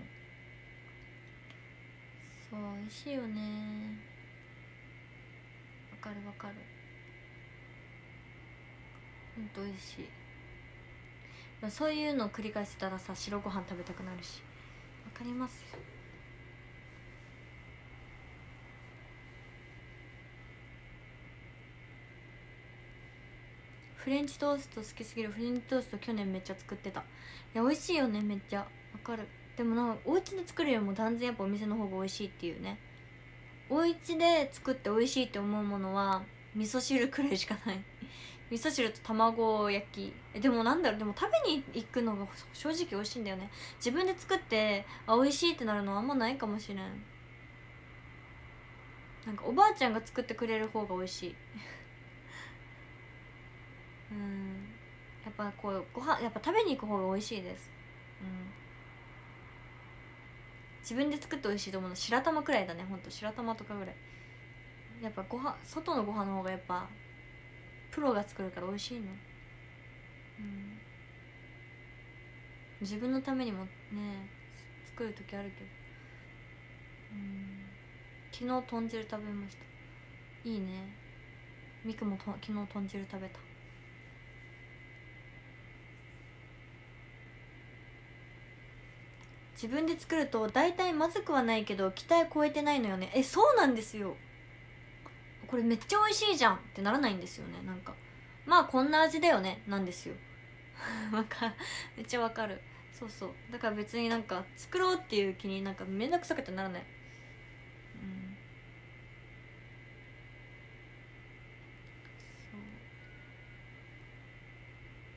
そう美味しいよね。わかるわかる。ほんと美味しい。そういうのを繰り返してたらさ白ご飯食べたくなるし。わかります。フレンチトースト好きすぎる。フレンチトースト去年めっちゃ作ってた。いや美味しいよねめっちゃ。わかる。でもなんかお家で作るよりも断然やっぱお店の方が美味しいっていうね。お家で作って美味しいって思うものは味噌汁くらいしかない。[LAUGHS] 味噌汁と卵焼き。えでもなんだろう。でも食べに行くのが正直美味しいんだよね。自分で作ってあ美味しいってなるのはあんまないかもしれん。なんかおばあちゃんが作ってくれる方が美味しい。[LAUGHS] うん。やっぱこうご飯やっぱ食べに行く方が美味しいです。うん。自分で作って美味しいと思うの白玉くらいだねほんと。白玉とかぐらい。やっぱご飯外のご飯の方がやっぱプロが作るから美味しいの。うん。自分のためにもね作る時あるけど。うん。昨日豚汁食べました。いいね。みくもと昨日豚汁食べた。自分で作ると大体まずくはないけど期待超えてないのよね。えそうなんですよ。これめっちゃ美味しいじゃんってならないんですよね。なんかまあこんな味だよね。なんですよ。[LAUGHS] わかめっちゃわかる。そうそう。だから別になんか作ろうっていう気になんかめんどくさくてならない。うん。そう。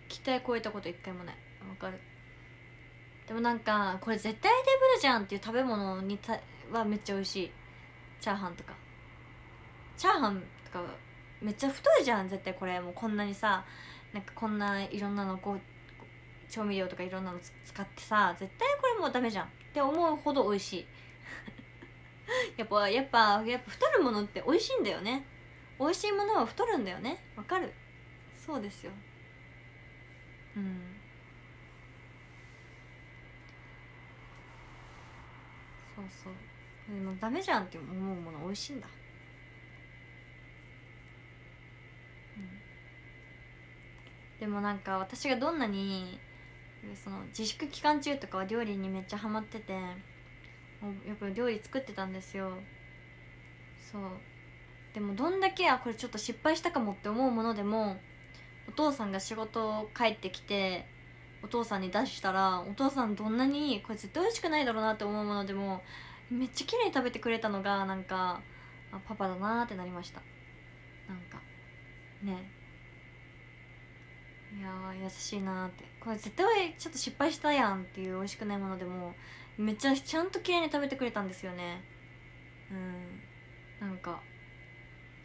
期待超えたこと一回もない。わかる。でもなんかこれ絶対デブルじゃんっていう食べ物にたはめっちゃ美味しい。チャーハンとか。チャーハンとかめっちゃ太いじゃん絶対これ。もうこんなにさなんかこんないろんなのこう調味料とかいろんなの使ってさ絶対これもうダメじゃん。って思うほど美味しい。[LAUGHS] やっぱやっぱやっぱ太るものって美味しいんだよね。美味しいものは太るんだよね。わかる。そうですよ。うん。そうそう。でもダメじゃんって思うもの美味しいんだ、でもなんか私がどんなにその自粛期間中とかは料理にめっちゃハマっててよく料理作ってたんですよ。そう。でもどんだけあこれちょっと失敗したかもって思うものでもお父さんが仕事帰ってきてお父さんに出したらお父さんどんなにこれ絶対美味しくないだろうなって思うものでもめっちゃ綺麗に食べてくれたのがなんかあパパだなってなりました。なんかね。いや優しいなって。これ絶対ちょっと失敗したやんっていう美味しくないものでもめっちゃちゃんと綺麗に食べてくれたんですよね。うん。なんか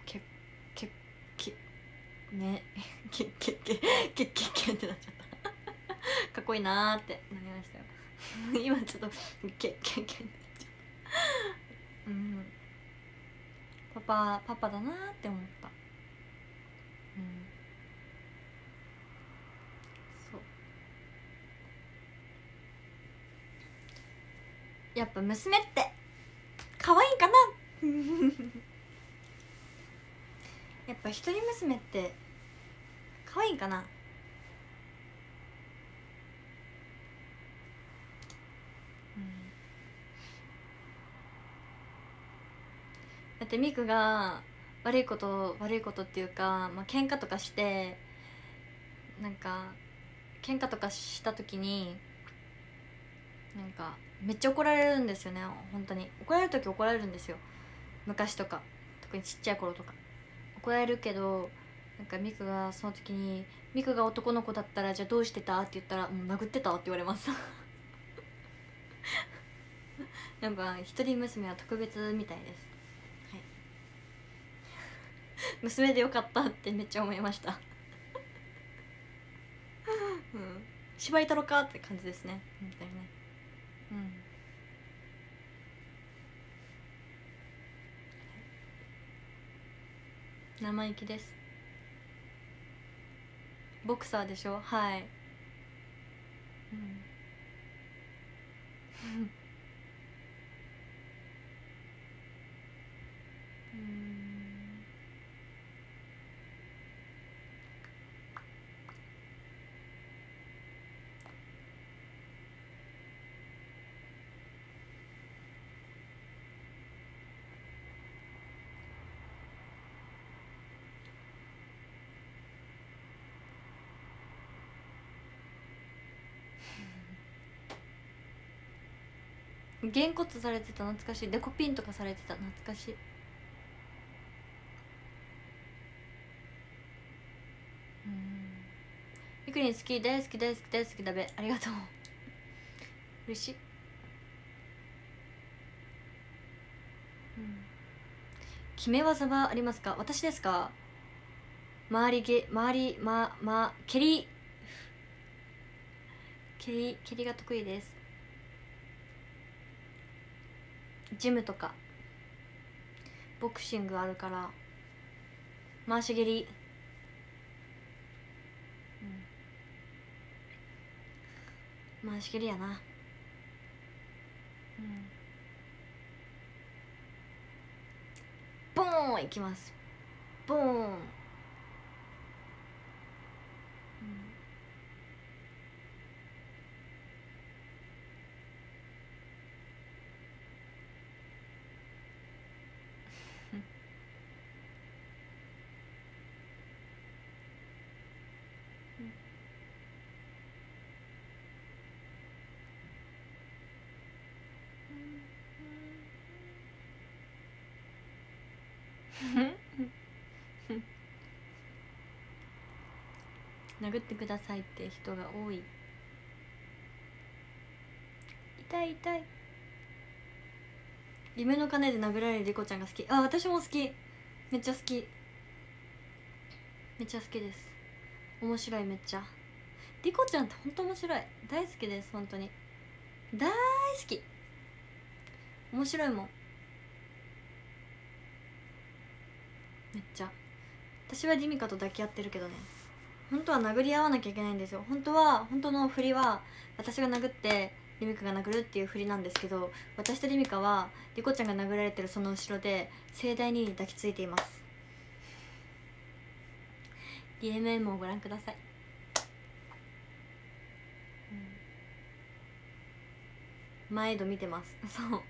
けけけね。[LAUGHS] けけけけけけってなっちゃった。[LAUGHS] かっこいいなーってなりましたよ。[LAUGHS] 今ちょっとケッケッケッうん。パパパパだなーって思った。うん。そう。やっぱ娘って可愛いかな。[LAUGHS] やっぱ一人娘って可愛いかな。だってミクが悪いこと悪いことっていうか、まあ喧嘩とかしてなんか喧嘩とかした時になんかめっちゃ怒られるんですよね本当に。怒られる時怒られるんですよ。昔とか。特にちっちゃい頃とか。怒られるけどなんかミクがその時に「ミクが男の子だったらじゃあどうしてた?」って言ったら「もう殴ってた」って言われます。やっぱ一人娘は特別みたいです。[LAUGHS] 娘でよかったってめっちゃ思いました。[LAUGHS] うん。芝居太郎かって感じですね。本当にねうん。生意気です。ボクサーでしょ？はい。うんうん。[LAUGHS] げんこつされてた懐かしい。デコピンとかされてた懐かしい。うん。みくりん好き大好き大好き大好きだべ。ありがとう。嬉しい、うん、決め技はありますか？私ですか？周りげ周りまま蹴り。蹴り蹴りが得意です。ジムとかボクシングあるから回し蹴り。うん。回し蹴りやな。うん。ボーンいきます。ボーン、[LAUGHS] 殴ってくださいって人が多い。痛い痛い。夢の鐘で殴られるリコちゃんが好き。あ私も好き。めっちゃ好き。めっちゃ好きです。面白いめっちゃ。リコちゃんってほんと面白い。大好きです本当に。大好き。面白いもん。めっちゃ。私はディミカと抱き合ってるけどね。本当は殴り合わなきゃいけないんですよ。本当は本当の振りは私が殴ってリミカが殴るっていう振りなんですけど私とリミカはリコちゃんが殴られてるその後ろで盛大に抱きついています。DMM をご覧ください、うん、毎度見てます。そう。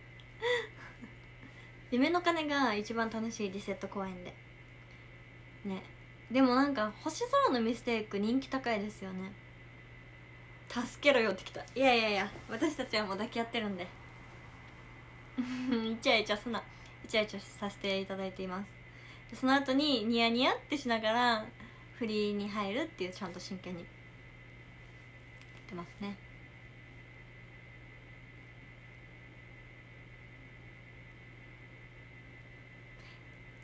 [LAUGHS] 夢の鐘が一番楽しいリセット公演で。ね。でもなんか星空のミステイク人気高いですよね。助けろよってきた。いやいやいや私たちはもう抱き合ってるんで。[LAUGHS] イチャイチャすな。イチャイチャさせていただいています。その後にニヤニヤってしながら振りに入るっていうちゃんと真剣に。やってますね。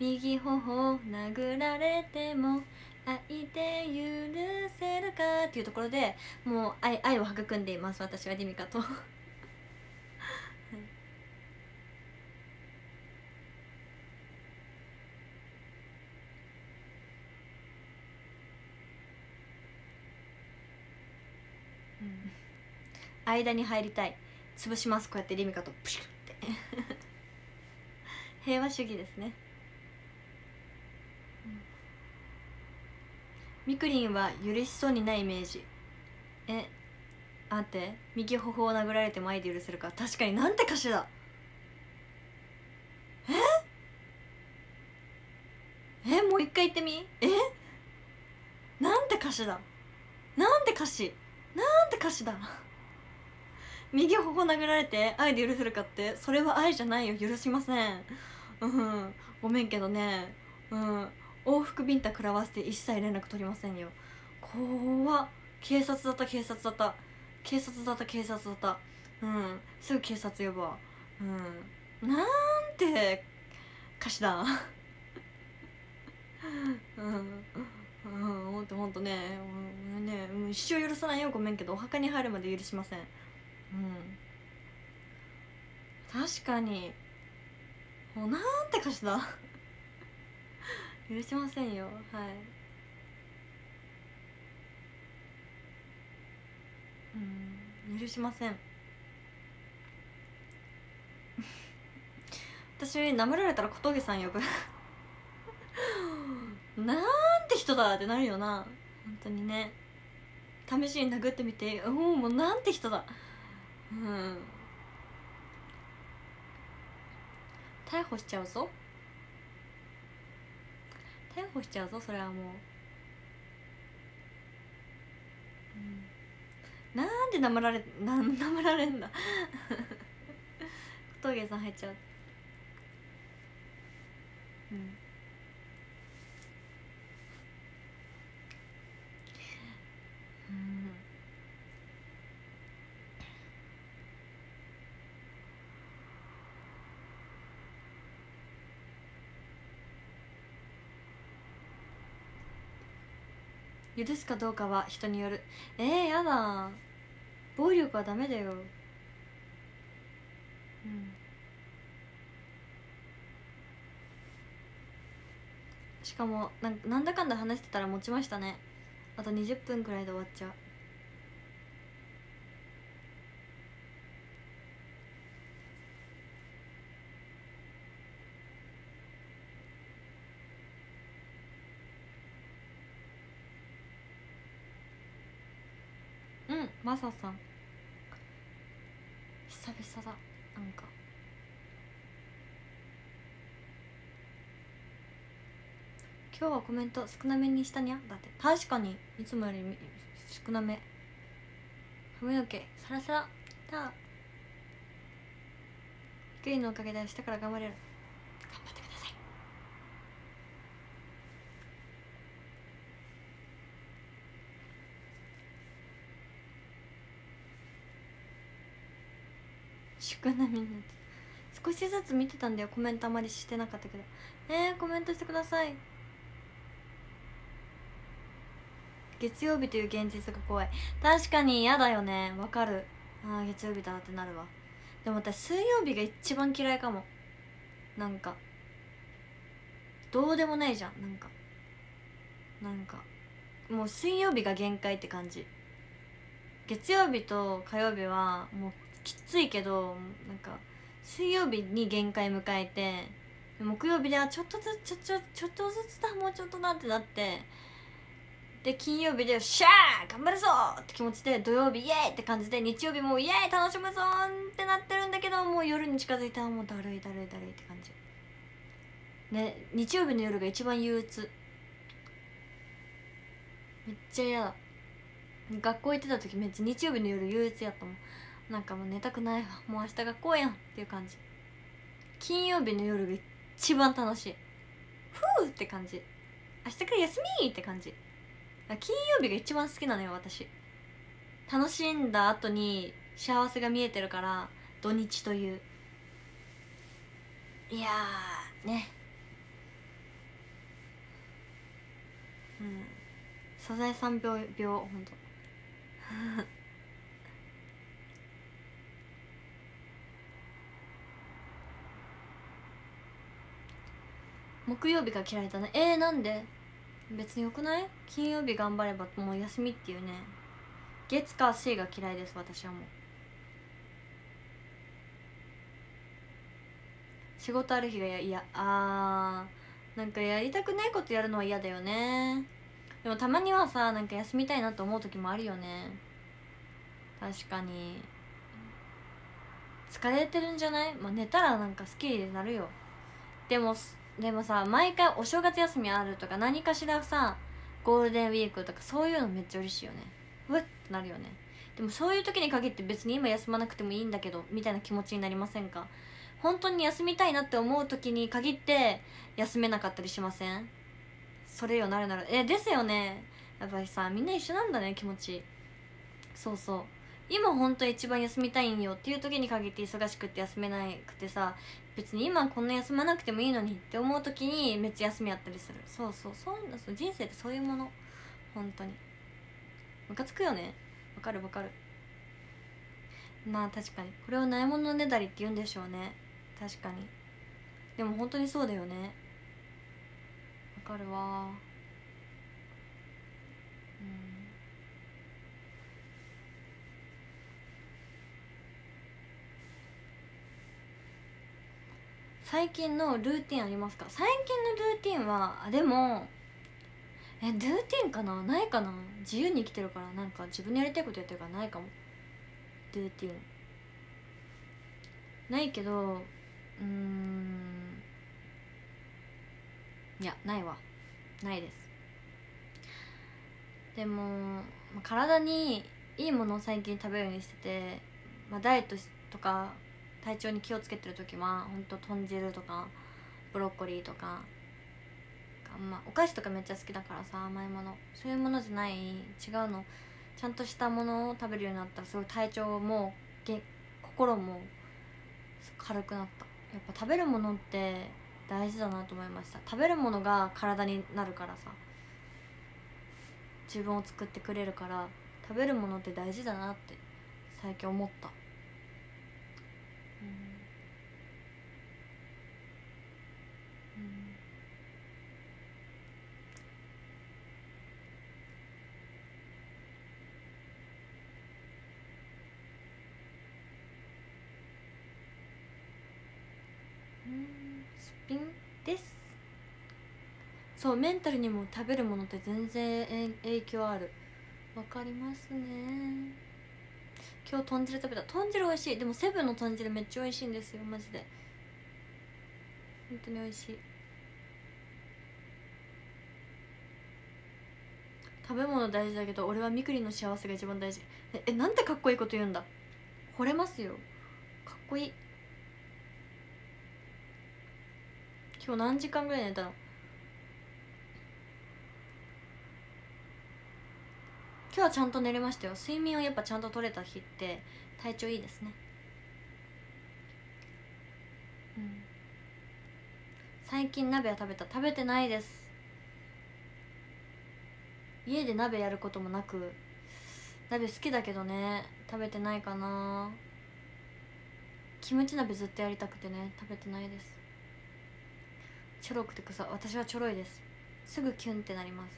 右頬殴られても愛で許せるかっていうところでもう愛愛を育んでいます私はディミカと。間に入りたい。潰します。こうやってリミカとプシュって。[LAUGHS] 平和主義ですね。みくりんは許しそうにないイメージ。えあって。右頬を殴られて前で許せるか。確かになんて歌詞だ。え？えもう一回言ってみ？え？なんて歌詞だ？なんて歌詞？なんて歌詞だ？右頬殴られて愛で許せるかってそれは愛じゃないよ。許しません。うん。ごめんけどね。うん。往復ビンタ食らわせて一切連絡取りませんよ。怖っ。警察だった警察だった警察だった警察だったうん。すぐ警察呼ぶわ。うん。なんて歌詞だ。[LAUGHS] うん。うん。ほんとほんとね,、うん、ね一生許さないよ。ごめんけどお墓に入るまで許しません。うん。確かに。もうなんて歌詞だ。許しませんよ。はい。うん許しません。[LAUGHS] 私舐められたら小峠さん呼ぶ。[LAUGHS] なんて人だってなるよな。本当にね。試しに殴ってみて。おおもうなんて人だ。うん。逮捕しちゃうぞ。逮捕しちゃうぞそれはもう、うん、なんでなまられななまられんだ。[LAUGHS] 小峠さん入っちゃう。うん。うん。許すかどうかは人による。えー、やだ。暴力はダメだよ。うん。しかもなんなんだかんだ話してたら持ちましたね。あと20分くらいで終わっちゃう。マサさん。久々だ。なんか。今日はコメント少なめにしたにゃ？だって。確かにいつもより少なめ。髪の毛サラサラ。だ。グリーンのおかげで明日から頑張れる頑張ってください宿なみにな少しずつ見てたんだよコメントあまりしてなかったけど。えー、コメントしてください。月曜日という現実が怖い。確かに嫌だよね。わかる。ああ月曜日だってなるわ。でも私水曜日が一番嫌いかも。なんか。どうでもないじゃんなんか。なんか。もう水曜日が限界って感じ。月曜日と火曜日はもうきついけどなんか水曜日に限界迎えて木曜日ではちょっとずつちょちょちょっとずつだもうちょっとだってなってで金曜日で「シャー!頑張るぞ!」って気持ちで土曜日イエーイって感じで日曜日もイエーイ楽しむぞってなってるんだけどもう夜に近づいたらもうだるいだるいだるいって感じ。ね日曜日の夜が一番憂鬱。めっちゃ嫌だ。学校行ってた時めっちゃ日曜日の夜憂鬱やったもん。なんかもう寝たくないわ。もう明日学校やんっていう感じ。金曜日の夜が一番楽しい。ふうって感じ。明日から休みって感じ。金曜日が一番好きなのよ私。楽しんだ後に幸せが見えてるから土日という。いやね。うん。サザエさん病病ほんと。木曜日が嫌いだね。えー、なんで？別によくない？金曜日頑張ればもう休みっていうね。月火水が嫌いです私はもう。仕事ある日が嫌あー。なんかやりたくないことやるのは嫌だよね。でもたまにはさなんか休みたいなと思う時もあるよね。確かに。疲れてるんじゃない、まあ、寝たらなんか好きになるよ。でもでもさ毎回お正月休みあるとか何かしらさゴールデンウィークとかそういうのめっちゃ嬉しいよね。うわっってなるよね。でもそういう時に限って別に今休まなくてもいいんだけどみたいな気持ちになりませんか？本当に休みたいなって思う時に限って休めなかったりしません？それよなるならえですよね。やっぱりさみんな一緒なんだね気持ち。そうそう。今本当一番休みたいんよっていう時に限って忙しくって休めなくてさ別に今こんな休まなくてもいいのにって思う時にめっちゃ休みあったりする。そうそう。そうそう人生ってそういうもの。本当に。ムカつくよね。わかるわかる。まあ確かに。これをないものねだりって言うんでしょうね。確かに。でも本当にそうだよね。わかるわ最近のルーティンありますか？最近のルーティンはでもえルーティンかな？ないかな？自由に生きてるからなんか自分のやりたいことやってるからないかも。ルーティン。ないけどうんいやないわ。ないです。でも、体にいいものを最近食べるようにしてて、まあ、ダイエットとか体調に気をつけてる時はほんと豚汁とかブロッコリーとかま、お菓子とかめっちゃ好きだからさ甘いもの。そういうものじゃない違うの。ちゃんとしたものを食べるようになったらすごい体調も心も軽くなった。やっぱ食べるものって大事だなと思いました。食べるものが体になるからさ。自分を作ってくれるから食べるものって大事だなって最近思った。です。そうメンタルにも食べるものって全然影響ある。わかりますね。今日豚汁食べた。豚汁美味しい。でもセブンの豚汁めっちゃ美味しいんですよ。マジで。本当に美味しい。食べ物大事だけど俺はみくりの幸せが一番大事。ええなんてかっこいいこと言うんだ。惚れますよ。かっこいい。今日何時間ぐらい寝たの？今日はちゃんと寝れましたよ。睡眠をやっぱちゃんと取れた日って体調いいですね。うん。最近鍋は食べた。食べてないです。家で鍋やることもなく鍋好きだけどね。食べてないかな。キムチ鍋ずっとやりたくてね。食べてないです。ちょろくてくさ私はちょろいです。すぐキュンってなります。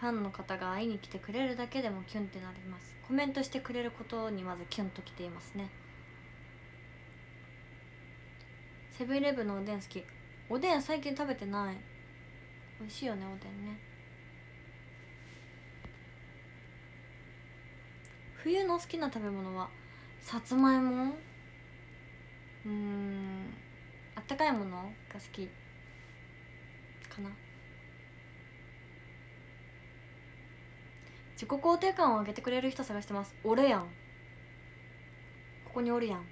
ファンの方が会いに来てくれるだけでもキュンってなります。コメントしてくれることにまずキュンときていますね。セブンイレブンのおでん好き。おでん最近食べてない。美味しいよねおでんね。冬の好きな食べ物はさつまいも？うんあったかいものが好き。かな。自己肯定感を上げてくれる人探してます。俺やん。ここにおるやん。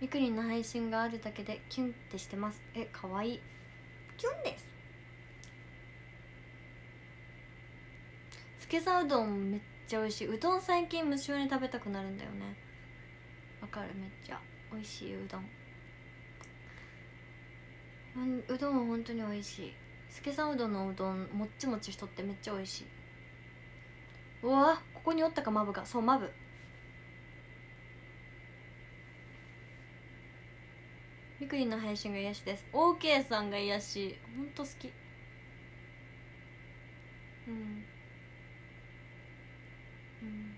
みくりんの配信があるだけでキュンってしてます。えかわいい。キュンです。つけさうどんめっちゃ美味しい。うどん最近無性に食べたくなるんだよね。わかる？めっちゃ美味しいうどん。うどんは本当に美味しい。助さんうどんのうどんもっちもちしとってめっちゃ美味しい。うわここにおったかマブが。そうマブ。みくりんの配信が癒しです。OK さんが癒し。ほんと好き。うん。うん。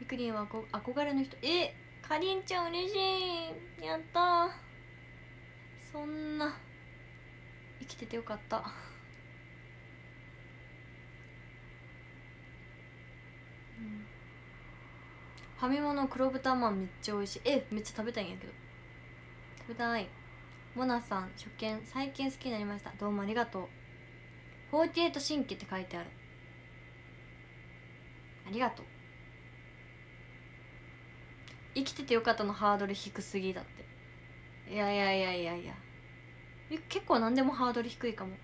みくりんは憧れの人。えかりんちゃん嬉しい。やったそんな。生きててよかった。ファミマの黒豚まんめっちゃ美味しい。えめっちゃ食べたいんやけど。食べたい。モナさん初見。最近好きになりました。どうもありがとう。48新規って書いてある。ありがとう。生きててよかったのハードル低すぎだって。いやいやいやいやいや。結構何でもハードル低いかも。も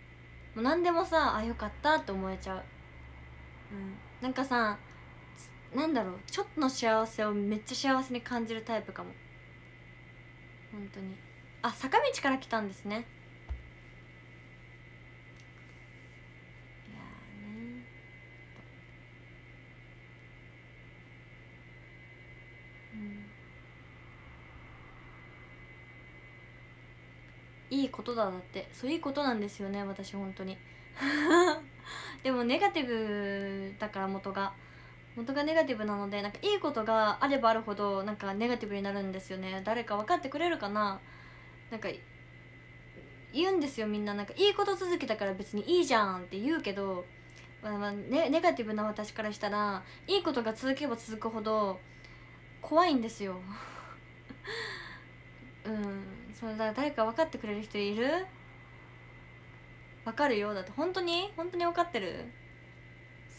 う何でもさあよかったって思えちゃう。うん。なんかさなんだろう。ちょっとの幸せをめっちゃ幸せに感じるタイプかも。本当に。あ坂道から来たんですね。いいことだだって。そういいことなんですよね私本当に。[LAUGHS] でもネガティブだから元が。元がネガティブなのでなんかいいことがあればあるほどなんかネガティブになるんですよね。誰か分かってくれるかな。なんか言うんですよみんな。なんかいいこと続きだから別にいいじゃんって言うけど、まあまあね、ネガティブな私からしたらいいことが続けば続くほど怖いんですよ。うん。それだ誰か分かってくれる人いる？分かるよ。だって本当に？本当に分かってる？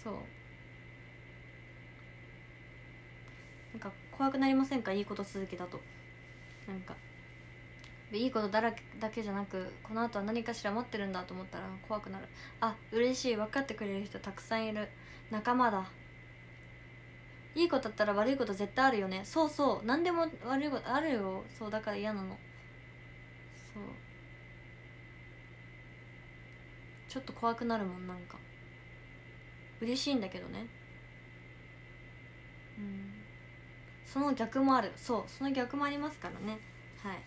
そう。なんか怖くなりませんか？いいこと続きだと。なんか。いいことだらけだけじゃなくこの後は何かしら待ってるんだと思ったら怖くなる。あ嬉しい。分かってくれる人たくさんいる。仲間だ。いいことだったら悪いこと絶対あるよね。そうそう。何でも悪いことあるよ。そうだから嫌なの。そう。ちょっと怖くなるもんなんか。嬉しいんだけどね。うん。その逆もある。そう。その逆もありますからね。はい。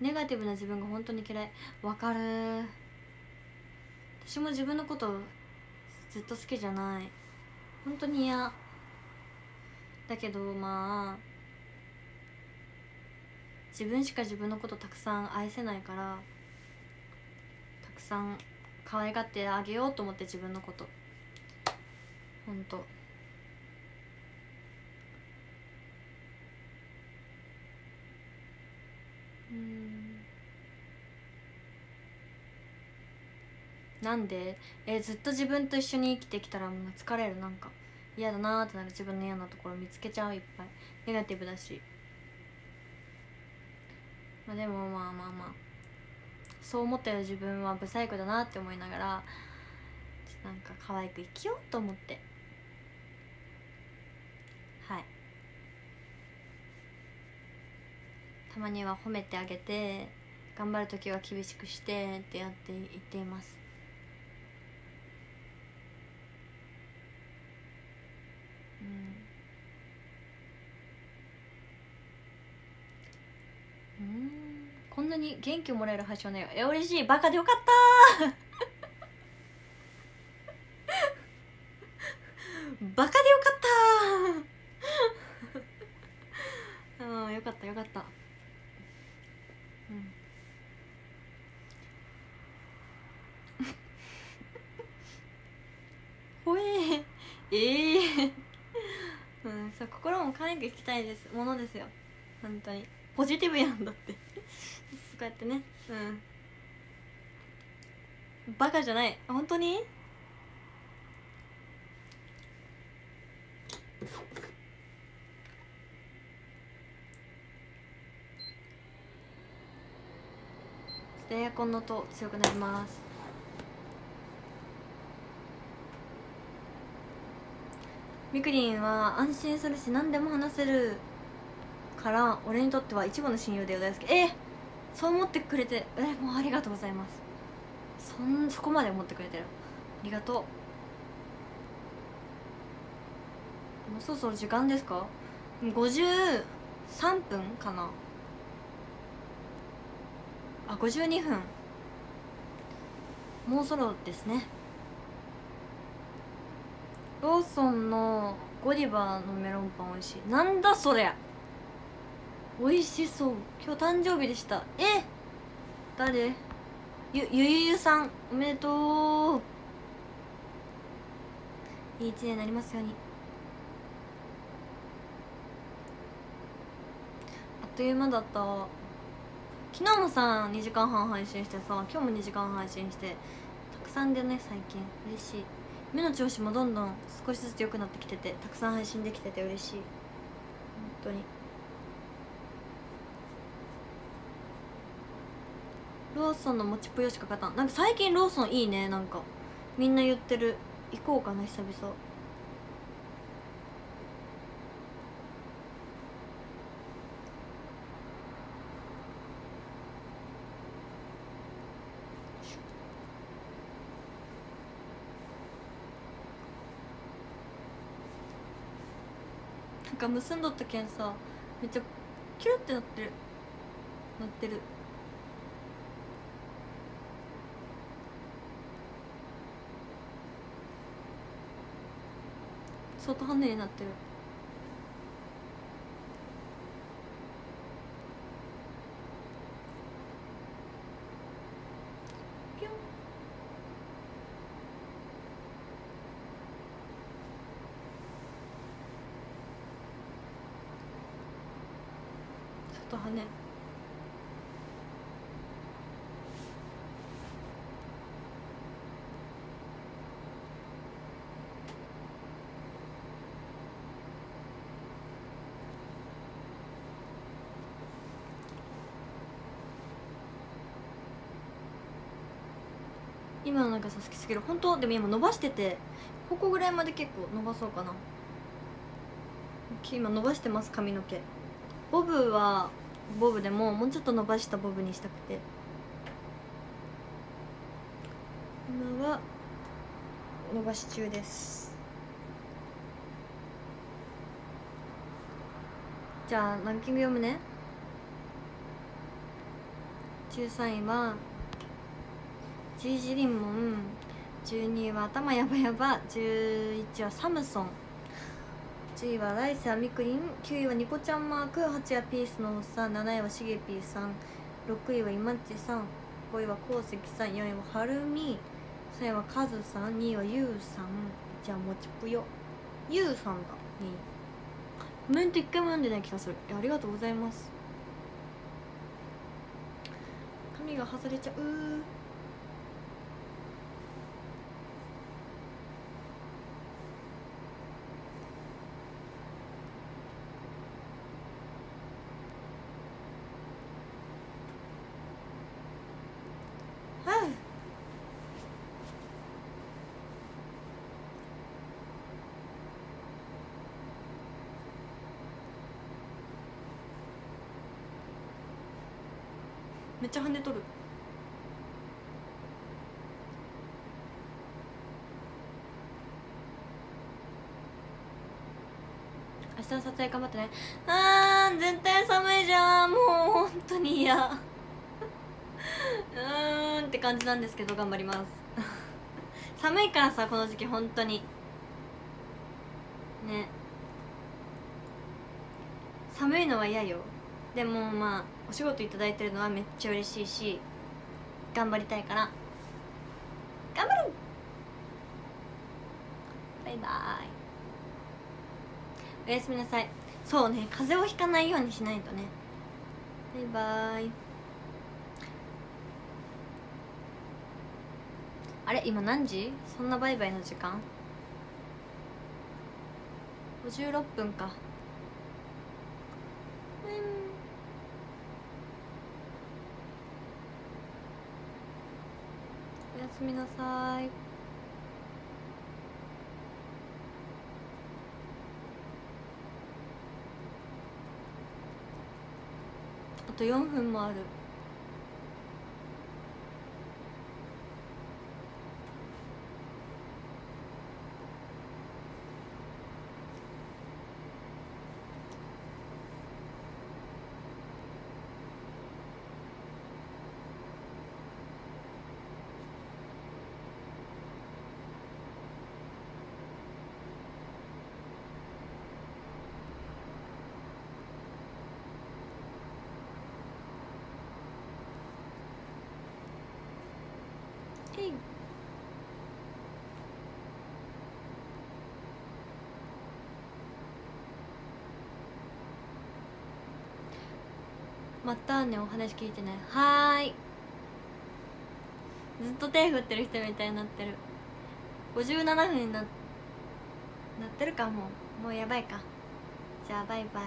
ネガティブな自分が本当に嫌い。わかる。私も自分のことずっと好きじゃない。本当に嫌。だけどまあ自分しか自分のことたくさん愛せないからたくさん可愛がってあげようと思って自分のこと。本当。うん。なんで？えずっと自分と一緒に生きてきたらもう疲れるなんか。嫌だなーってなる自分の嫌なところ見つけちゃういっぱい。ネガティブだし。まあでもまあまあまあ。そう思ってる自分は。ブサイクだなって思いながら。なんか可愛く生きようと思って。はい。たまには褒めてあげて頑張る時は厳しくしてってやっていっています。うん。うん。こんなに元気をもらえる配信はねえ嬉しい。バカでよかった。[LAUGHS] バカでよかった。うんよかったよかった。うん。[LAUGHS] ほえー。ええうんそう心も可愛く生きたいですものですよ。本当に。ポジティブやんだって。[LAUGHS] こうやってね。うん。バカじゃない。本当に？エアコンの音強くなります。みくりんは安心するし何でも話せるから俺にとっては一番の親友だよ大好きえそう思ってくれてえもうありがとうございます。そんそこまで思ってくれてる。ありがとう。もうそろそろ時間ですか？53分かな。あ52分。もうそろですね。ローソンのゴディバのメロンパン美味しい。なんだそりゃ美味しそう。今日誕生日でした。え？誰？ゆゆゆゆさん。おめでとう。いい一年になりますように。あっという間だった。昨日もさ2時間半配信してさ今日も2時間半配信してたくさんでね最近。嬉しい。目の調子もどんどん少しずつ良くなってきててたくさん配信できてて嬉しい。本当に。ローソンのもちぷよしか勝たん。なんか最近ローソンいいねなんか。みんな言ってる。行こうかな久々。なんか結んどったけんさめっちゃキュルってなってるなってる外ハネになってると跳ねなんかさ好きすぎる。本当？でも今伸ばしてて。ここぐらいまで結構伸ばそうかな。今伸ばしてます髪の毛。ボブはボブでももうちょっと伸ばしたボブにしたくて。今は伸ばし中です。じゃあランキング読むね。13位はジージリンモン12位は頭やばやば11位はサムソン。10位はライスアミクリン。9位はニコちゃんマーク。8位はピースのおっさん。7位はしげぴーさん。6位はイマッチさん。5位はこうせきさん。4位ははるみ3位はカズさん。2位はゆうさん。じゃあもちぷよ。ゆうさんだ2位コメント一回も読んでない気がする。ありがとうございます。髪が外れちゃうはあめっちゃ跳ねとる。明日の撮影頑張ってね。あー絶対寒いじゃん。もう本当に嫌。うーんって感じなんですけど頑張ります。寒いからさこの時期本当に。ね。寒いのは嫌よ。でもまあお仕事いただいてるのはめっちゃ嬉しいし頑張りたいから。頑張るバイバイ。おやすみなさい。そうね風邪をひかないようにしないとね。バイバイ。あれ今何時？そんなバイバイの時間？56分かうんおやすみなさい。あと4分もあるえいったねお話聞いてない。はーい。ずっと手振ってる人みたいになってる。57分にななってるかもう。もうやばいか。じゃあバイバイ。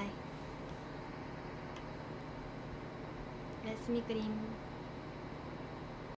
おやすみクリーム。